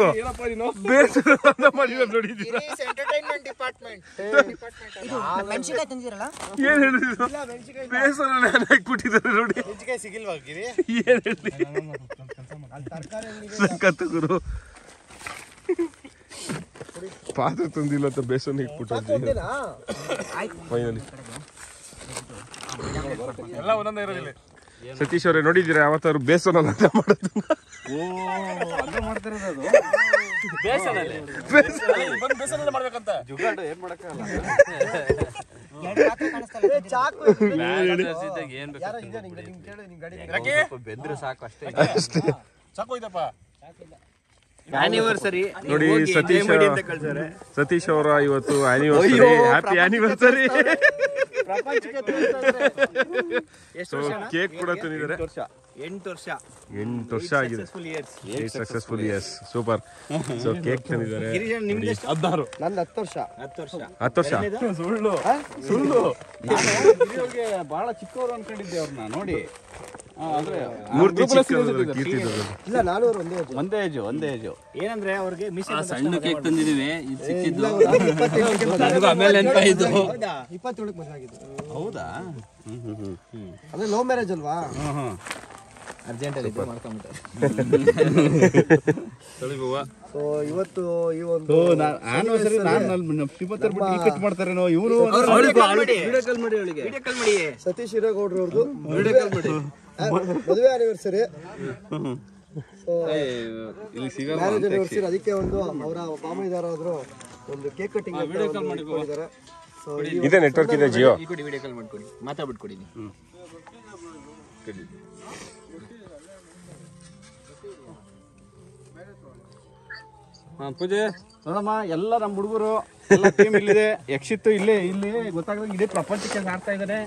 ಅನ್ನ ನೋಡಿದ್ದೀರಾ ಏನ್ ಹೇಳಿದ್ರು ಅನ್ನ ನೋಡಿ ಏನ್ ಹೇಳಿ ಗುರು ಪಾತ್ರೆ ತಂದಿಲ್ಲ ಅಂತ ಬೇಸನ್ ಇಟ್ಬಿಟ್ಟು ಫೈನಲಿ ಎಲ್ಲ ಒಂದೊಂದೇ ಇರೋದಿಲ್ಲ. ಸತೀಶ್ ಅವರೇ ನೋಡಿದ್ದೀರಾ? ಯಾವತ್ತಾದ್ರು ಬೇಸನ್ ಅಂತ ಮಾಡೋದು ಓ ಅದೇ? ಮಾಡ್ತಿರೋದು ಅದು ಬಂದು ಬೇಸರಲ್ಲೇ ಮಾಡ್ಬೇಕಂತ. ಜುಗಾಡು ಏನ್ ಮಾಡಕ್ಕಾಗಲ್ಲ ಚಾಕು ಏನ್ ಯಾರೋ ಇದೆ ನಿಂಗೆ ನಿಂಗೆ ಕೇಳು ನಿಂಗೆ ಗಾಡಿ ಯಾಕೆ? ಬೆಂದ್ರೆ ಸಾಕು ಅಷ್ಟೇ. ಅಷ್ಟೇ. ಸಾಕು ಇದಪ್ಪ. ಆನಿವರ್ಸರಿ ನೋಡಿ ಸತೀಶ್ ಸತೀಶ್ ಅವರ ಇವತ್ತು ಆನಿವರ್ಸರಿ ಹ್ಯಾಪಿ ಆನಿವರ್ಸರಿ ಕೇಕ್ ಕೂಡ ತಂದಿದ್ದಾರೆ. ಎಂಟು ವರ್ಷ. ಎಂಟು ವರ್ಷ ಆಗಿದೆ. ಸಕ್ಸಸ್ಫುಲ್ ಇಯರ್ಸ್ ಏಟ್ ಸಕ್ಸಸ್ಫುಲ್ ಎಸ್ ಸೂಪರ್ ಸೊ ಕೇಕ್ ತಂದಿದ್ದಾರೆ. ಹದಿನಾರು. ನನ್ನ ಹತ್ತು ವರ್ಷ. ಹತ್ತು ವರ್ಷ. ಹತ್ತು ವರ್ಷ? ಸುಳ್ಳು. ಸುಳ್ಳು. ಬಹಳ ಚಿಕ್ಕವರು ಅನ್ಕೊಂಡಿದ್ದೆ ಅವ್ರನ್ನ ನೋಡಿ. ಇಲ್ಲ ನಾನು ಒಂದೇ ಏಜ್ ಒಂದೇ ಏಜು ಒಂದೇ ಏಜು ಏನಂದ್ರೆ ಅವ್ರಿಗೆ ಮಿಸ್ ಸಣ್ಣ ಕೇಕ್ ತಂದಿದೀವಿ ಇದು ಸಿಕ್ಕಿದ್ದು. ಮದುವೆ ನನಗೂ ಆಮೇಲೆ ನೆನಪಾಯ್ತು ಹೌದಾ? ಇಪ್ಪತ್ತೇಳಕ್ಕೆ ಮದುವೆ ಆಗಿದ್ದು. ಹೌದಾ? ಅಂದ್ರೆ ಲವ್ ಮ್ಯಾರೇಜ್ ಅಲ್ವಾ? ಅರ್ಜೆಂಟ್ ಅಲ್ಲಿ ಇದ್ದು ಮಾಡ್ಕೊಂಬಿಟ್ರೆ ಸೊ ಇವತ್ತು ಈ ಒಂದು ಆನಿವರ್ಸರಿ ನಾನು ಇಪ್ಪತ್ತರ ಬಿಟ್ಟು ಈ ಕಟ್ ಮಾಡ್ತಾರೇನೋ ಇವರು ವಿಡಿಯೋ ಕಾಲ್ ಮಾಡಿ ವಿಡಿಯೋ ಕಾಲ್ ಮಾಡಿ ಸತೀಶ್ ಹಿರೇಗೌಡ್ರವ್ರದ್ದು ಮದುವೆ ಆನಿವರ್ಸರಿ ಸೊ ಇಲ್ಲಿ ಸಿಗಲ್ಲ ಮ್ಯಾರೇಜ್ ಆನಿವರ್ಸರಿ ಅದಕ್ಕೆ ಒಂದು ಅವರ ಬಾಮೈದಾರಾದ್ರು ಒಂದು ಕೇಕ್ ಕಟ್ಟಿಂಗ್ ಮಾಡಿದ್ದಾರೆ ಇದೆ ನೆಟ್ವರ್ಕ್ ಇದೆ ಜಿಯೋ ವಿಡಿಯೋ ಕಾಲ್ ಮಾಡ್ಕೊಡಿ ಮಾತಾಡ್ಬಿಟ್ಕೊಡಿ ಪೂಜೆ. ನೋಡಮ್ಮ ಎಲ್ಲ ನಮ್ಮ ಹುಡುಗರು ಎಲ್ಲ ಟೀಮ್ ಇಲ್ಲಿದೆ. ಯಕ್ಷಿತ್ತು ಇಲ್ಲೇ ಇಲ್ಲಿ ಗೊತ್ತಾಗದಂಗೆ ಇಡೀ ಪ್ರಪಂಚಕ್ಕೆ ಆಡ್ತಾ ಇದ್ದಾನೆ.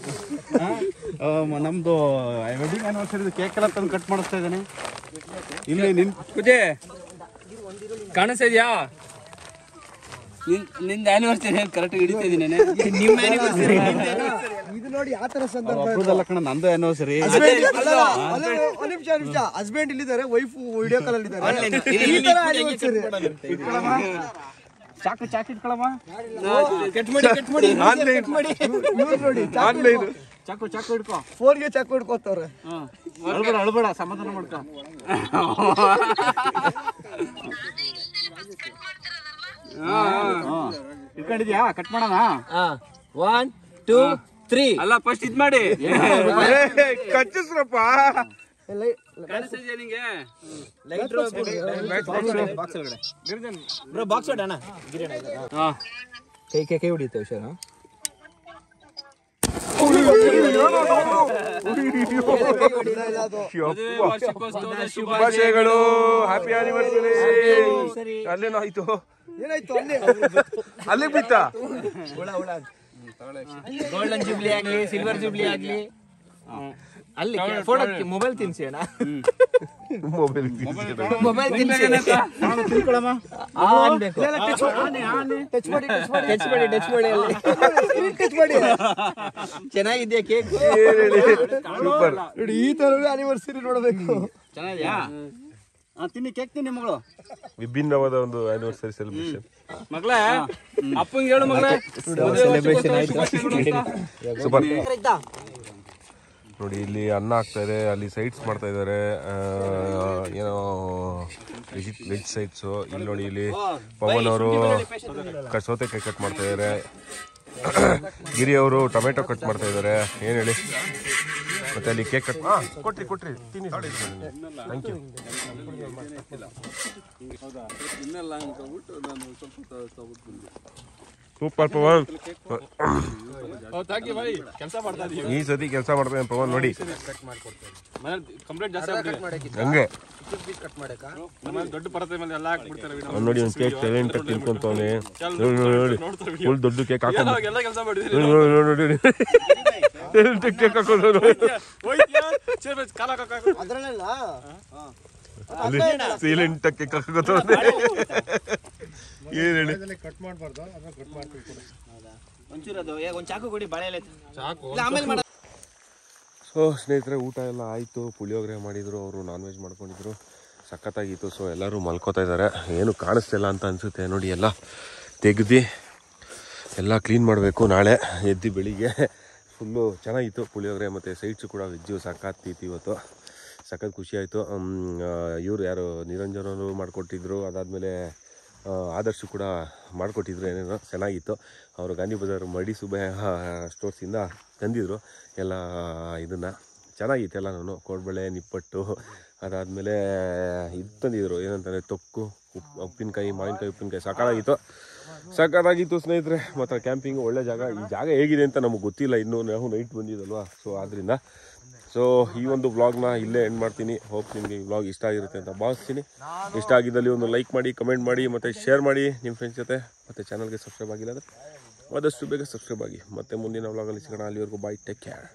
ನಮ್ದು ವೆಡ್ಡಿಂಗ್ ಆನಿವರ್ಸರಿ ಕೇಕ್ ಎಲ್ಲ ತಂದು ಕಟ್ ಮಾಡಿಸ್ತಾ ಇದ್ದಾನೆ. ಇಲ್ಲಿ ನಿನ್ ಪೂಜೆ ಕಾಣಿಸ್ತಾ ಇದೆಯಾ? ನಿನ್ನಿಂದ ಆನಿವರ್ಸರಿ ಕರೆಕ್ಟ್ ಹಿಡಿತಾ ಇದೀನಿ ನಿಮ್ಮ anniversary. ನೋಡಿ ಆ ತರ ಸಂದರ್ಭ ಹಬ್ಬದಲ್ಲ ಕಣ ನಂದು ಒಂದ್ ನಿಮಿಷ ನಿಮಿಷ. ಹಸ್ಬೆಂಡ್ ಇಲ್ಲಿದ್ದಾರೆ ವೈಫ್ ವಿಡಿಯೋ ಕಾಲ್ ಅಲ್ಲಿ ಇದ್ದಾರೆ. ಈ ತರ anniversary. ಚಾಕು ಚಾಕ್ ಇಟ್ಕೊಳಮ್ಮ. ಕಟ್ ಮಾಡಿ ಕಟ್ ಮಾಡಿ ಇವ್ರು ನೋಡಿ ಚಾಕು ಚಾಕು ಚಾಕು ಇಟ್ಕೋ. ಫೋನ್ಗೆ ಚಾಕು ಹಿಡ್ಕೋತವ್ರೆ ಅಳ್ಬೇಡ ಅಳ್ಬೇಡ ಸಮಾಧಾನ ಮಾಡ್ಕೊ. ಹ್ಮ್. ಇಟ್ಕೊಂಡಿದ್ಯಾ? ಕಟ್ ಮಾಡೋಣ? ಒನ್ ಟೂ ತ್ರೀ ಅಲ್ಲ ಫಸ್ಟ್ ಇದ್ ಮಾಡಿ. ಕಚ್ಚಿಸ್ರಪ್ಪ. ಬಾಕ್ಸ್ ಅಣ್ಣ. ಕೈ ಕೈ ಕೈ ಹೊಡಿಯುತ್ತೆ ಹುಷಾರು? ಶುಭಾಶಯಗಳು. ಹ್ಯಾಪಿ ಆನಿವರ್ಸರಿ ಅಲ್ಲೇನಾಯ್ತು ಏನಾಯ್ತು? ಅಲ್ಲಿ. ಅಲ್ಲೇ ಬಿತ್ತ? ಗೋಲ್ಡನ್ ಜೂಬ್ಲಿ ಆಗ್ಲಿ ಸಿಲ್ವರ್ ಜೂಬ್ಲಿ ಆಗ್ಲಿ. ಅಲ್ಲಿ ಫೋಟೋಕ್ಕೆ ಮೊಬೈಲ್ ತಿನ್ಸಿ. ಅಣ್ಣ ಮೊಬೈಲ್ ಮೊಬೈಲ್ ತಿನ್ಸಿ ಟಚ್ ಮಾಡಿ. ಟಚ್ ಮಾಡಿ ಟಚ್ ಮಾಡಿ. ಅಲ್ಲಿ. <laughs> ಟಚ್ ಮಾಡಿ. ಚೆನ್ನಾಗಿದ್ಯಾ ಕೇಕ್? ಸೂಪರ್ ನೋಡಿ ಈ ತರ ಆನಿವರ್ಸರಿ ನೋಡಬೇಕು. ಚೆನ್ನಾಗಿದ್ಯಾ? ತಿನ್ನಿ ಕೇಕ್ ತಿನ್ನಿ ಮಗಳು. ವಿಭಿನ್ನವಾದ ಒಂದು ಆನಿವರ್ಸರಿ ಸೆಲೆಬ್ರೇಷನ್ ಮಗಳೇ ಅಪ್ಪಂಗೆ ಹೇಳು. ಸೂಪರ್. ನೋಡಿ ಇಲ್ಲಿ ಅನ್ನ ಹಾಕ್ತಾರೆ ಅಲ್ಲಿ ಸೈಡ್ಸ್ ಮಾಡ್ತಾ ಇದ್ದಾರೆ ಏನೋ ವೆಜ್ ವೆಜ್ ಸೈಡ್ಸು ಇಲ್ಲಿ ನೋಡಿ ಇಲ್ಲಿ ಪವನ್ ಅವರು ಕಸೋತೆ ಸೌತೆಕಾಯಿ ಕಟ್ ಮಾಡ್ತಾ ಇದ್ದಾರೆ <clears throat> ಗಿರಿ ಅವರು ಟೊಮೆಟೊ ಕಟ್ ಮಾಡ್ತಾ ಇದ್ದಾರೆ ಏನು ಹೇಳಿ? ಮತ್ತೆ ಅಲ್ಲಿ ಕೇಕ್ ಕಟ್ ಹಾಂ ಕೊಟ್ರಿ ಕೊಟ್ರಿ ತಿನ್ನಿ ಥ್ಯಾಂಕ್ ಯು ಇನ್ನೆಲ್ಲ ಅನ್ಕೊಂಡ್ಬಿಟ್ಟು ನಾನು ಸ್ವಲ್ಪ super Pavan. Thank you bye ಕೆಲಸ ಮಾಡ್ತಾ ಇದೀವಿ ಈ ಸತಿ ಕೆಲಸ ಮಾಡ್ತೇನೆ ಪವನ್ ನೋಡಿ. ಹಂಗೆ. ನೋಡಿ ಒಂದು ಕೇಕ್ ತಿನ್ಕೊಂತವನೆ ನೋಡಿ ಫುಲ್ ದೊಡ್ಡ ಕೇಕ್ ಹಾಕೊಂಡು ನೋಡಿ ಸೈಲೆಂಟ್ ಕೇಕ್ ಹೇಳಿ? ಒಂಚೂರು ಅದು ಏ, ಒಂದ್ ಚಾಕು ಕೊಡಿ ಬಾಳೆ ಎಲೆ ಚಾಕು? ಇಲ್ಲ, ಆಮೇಲೆ ಮಾಡ. ಸೊ ಸ್ನೇಹಿತರೆ ಊಟ ಎಲ್ಲ ಆಯಿತು. ಪುಳಿಯೋಗರೆ ಮಾಡಿದರು ಅವರು ನಾನ್ ವೆಜ್ ಮಾಡ್ಕೊಂಡಿದ್ರು. ಸಖತ್ತಾಗಿತ್ತು. ಸೊ ಎಲ್ಲರೂ ಮಲ್ಕೋತಾ ಇದ್ದಾರೆ. ಏನು ಕಾಣಿಸ್ತಿಲ್ಲ ಅಂತ ಅನಿಸುತ್ತೆ. ನೋಡಿ ಎಲ್ಲ ತೆಗ್ದು ಎಲ್ಲ ಕ್ಲೀನ್ ಮಾಡಬೇಕು. ನಾಳೆ ಎದ್ದು ಬೆಳಿಗ್ಗೆ ಫುಲ್ಲು ಚೆನ್ನಾಗಿತ್ತು ಪುಳಿಯೋಗರೆ ಮತ್ತು ಸೈಡ್ಸು ಕೂಡ ವೆಜ್ಜು ಸಖತ್ತಿತ್ತು ಇವತ್ತು. ಸಖತ್ ಖುಷಿ ಆಯಿತು. ಇವರು ಯಾರು ನಿರಂಜನವರು ಮಾಡಿಕೊಟ್ಟಿದ್ರು. ಅದಾದಮೇಲೆ ಆದರ್ಶು ಕೂಡ ಮಾಡಿಕೊಟ್ಟಿದ್ರು, ಏನೇನೋ ಚೆನ್ನಾಗಿತ್ತು. ಅವರು ಗಾಂಧಿ ಬಜಾರ್ ಮಡಿ ಸುಬ್ಬಯ್ಯ ಸ್ಟೋರ್ಸಿಂದ ತಂದಿದ್ರು ಎಲ್ಲ, ಇದನ್ನು. ಚೆನ್ನಾಗಿತ್ತು ಎಲ್ಲ ನಾನು ಕೋಡ್ಬಳೆ, ನಿಪ್ಪಟ್ಟು, ಅದಾದಮೇಲೆ, ಇದು ತಂದಿದ್ರು. ಏನಂತಂದರೆ ತೊಕ್ಕು ಉಪ್ಪು ಉಪ್ಪಿನಕಾಯಿ, ಮಾವಿನಕಾಯಿ, ಉಪ್ಪಿನಕಾಯಿ. ಸಾಕಾಗಿತ್ತು ಸಾಕಾಗಿತ್ತು ಸ್ನೇಹಿತರೆ. ಮತ್ತು ಕ್ಯಾಂಪಿಂಗ್ ಒಳ್ಳೆ ಜಾಗ. ಈ ಜಾಗ ಹೇಗಿದೆ ಅಂತ ನಮಗೆ ಗೊತ್ತಿಲ್ಲ. ಇನ್ನೂ ನಾವು ನೈಟ್ ಬಂದಿದ್ದಲ್ವ? ಸೊ ಆದ್ದರಿಂದ ಸೊ ಈ ಒಂದು ವ್ಲಾಗ್ನ ಇಲ್ಲೇ ಎಂಡ್ ಮಾಡ್ತೀನಿ. ಹೋಪ್ ನಿಮಗೆ ಈ ವ್ಲಾಗ್ ಇಷ್ಟ ಆಗಿರುತ್ತೆ ಅಂತ ಭಾವಿಸ್ತೀನಿ. ಇಷ್ಟ ಆಗಿದ್ದಲ್ಲಿ ಒಂದು ಲೈಕ್ ಮಾಡಿ ಕಮೆಂಟ್ ಮಾಡಿ ಮತ್ತು ಶೇರ್ ಮಾಡಿ ನಿಮ್ಮ ಫ್ರೆಂಡ್ಸ್ ಜೊತೆ. ಮತ್ತು ಚಾನಲ್ಗೆ ಸಬ್ಸ್ಕ್ರೈಬ್ ಆಗಿಲ್ಲ ಅಂದರೆ ಆದಷ್ಟು ಬೇಗ ಸಬ್ಸ್ಕ್ರೈಬ್ ಆಗಿ. ಮತ್ತೆ ಮುಂದಿನ ವ್ಲಾಗಲ್ಲಿ ಸಿಗೋಣ. ಅಲ್ಲಿವರೆಗೂ ಬಾಯ್ ಟೇಕ್ ಕೇರ್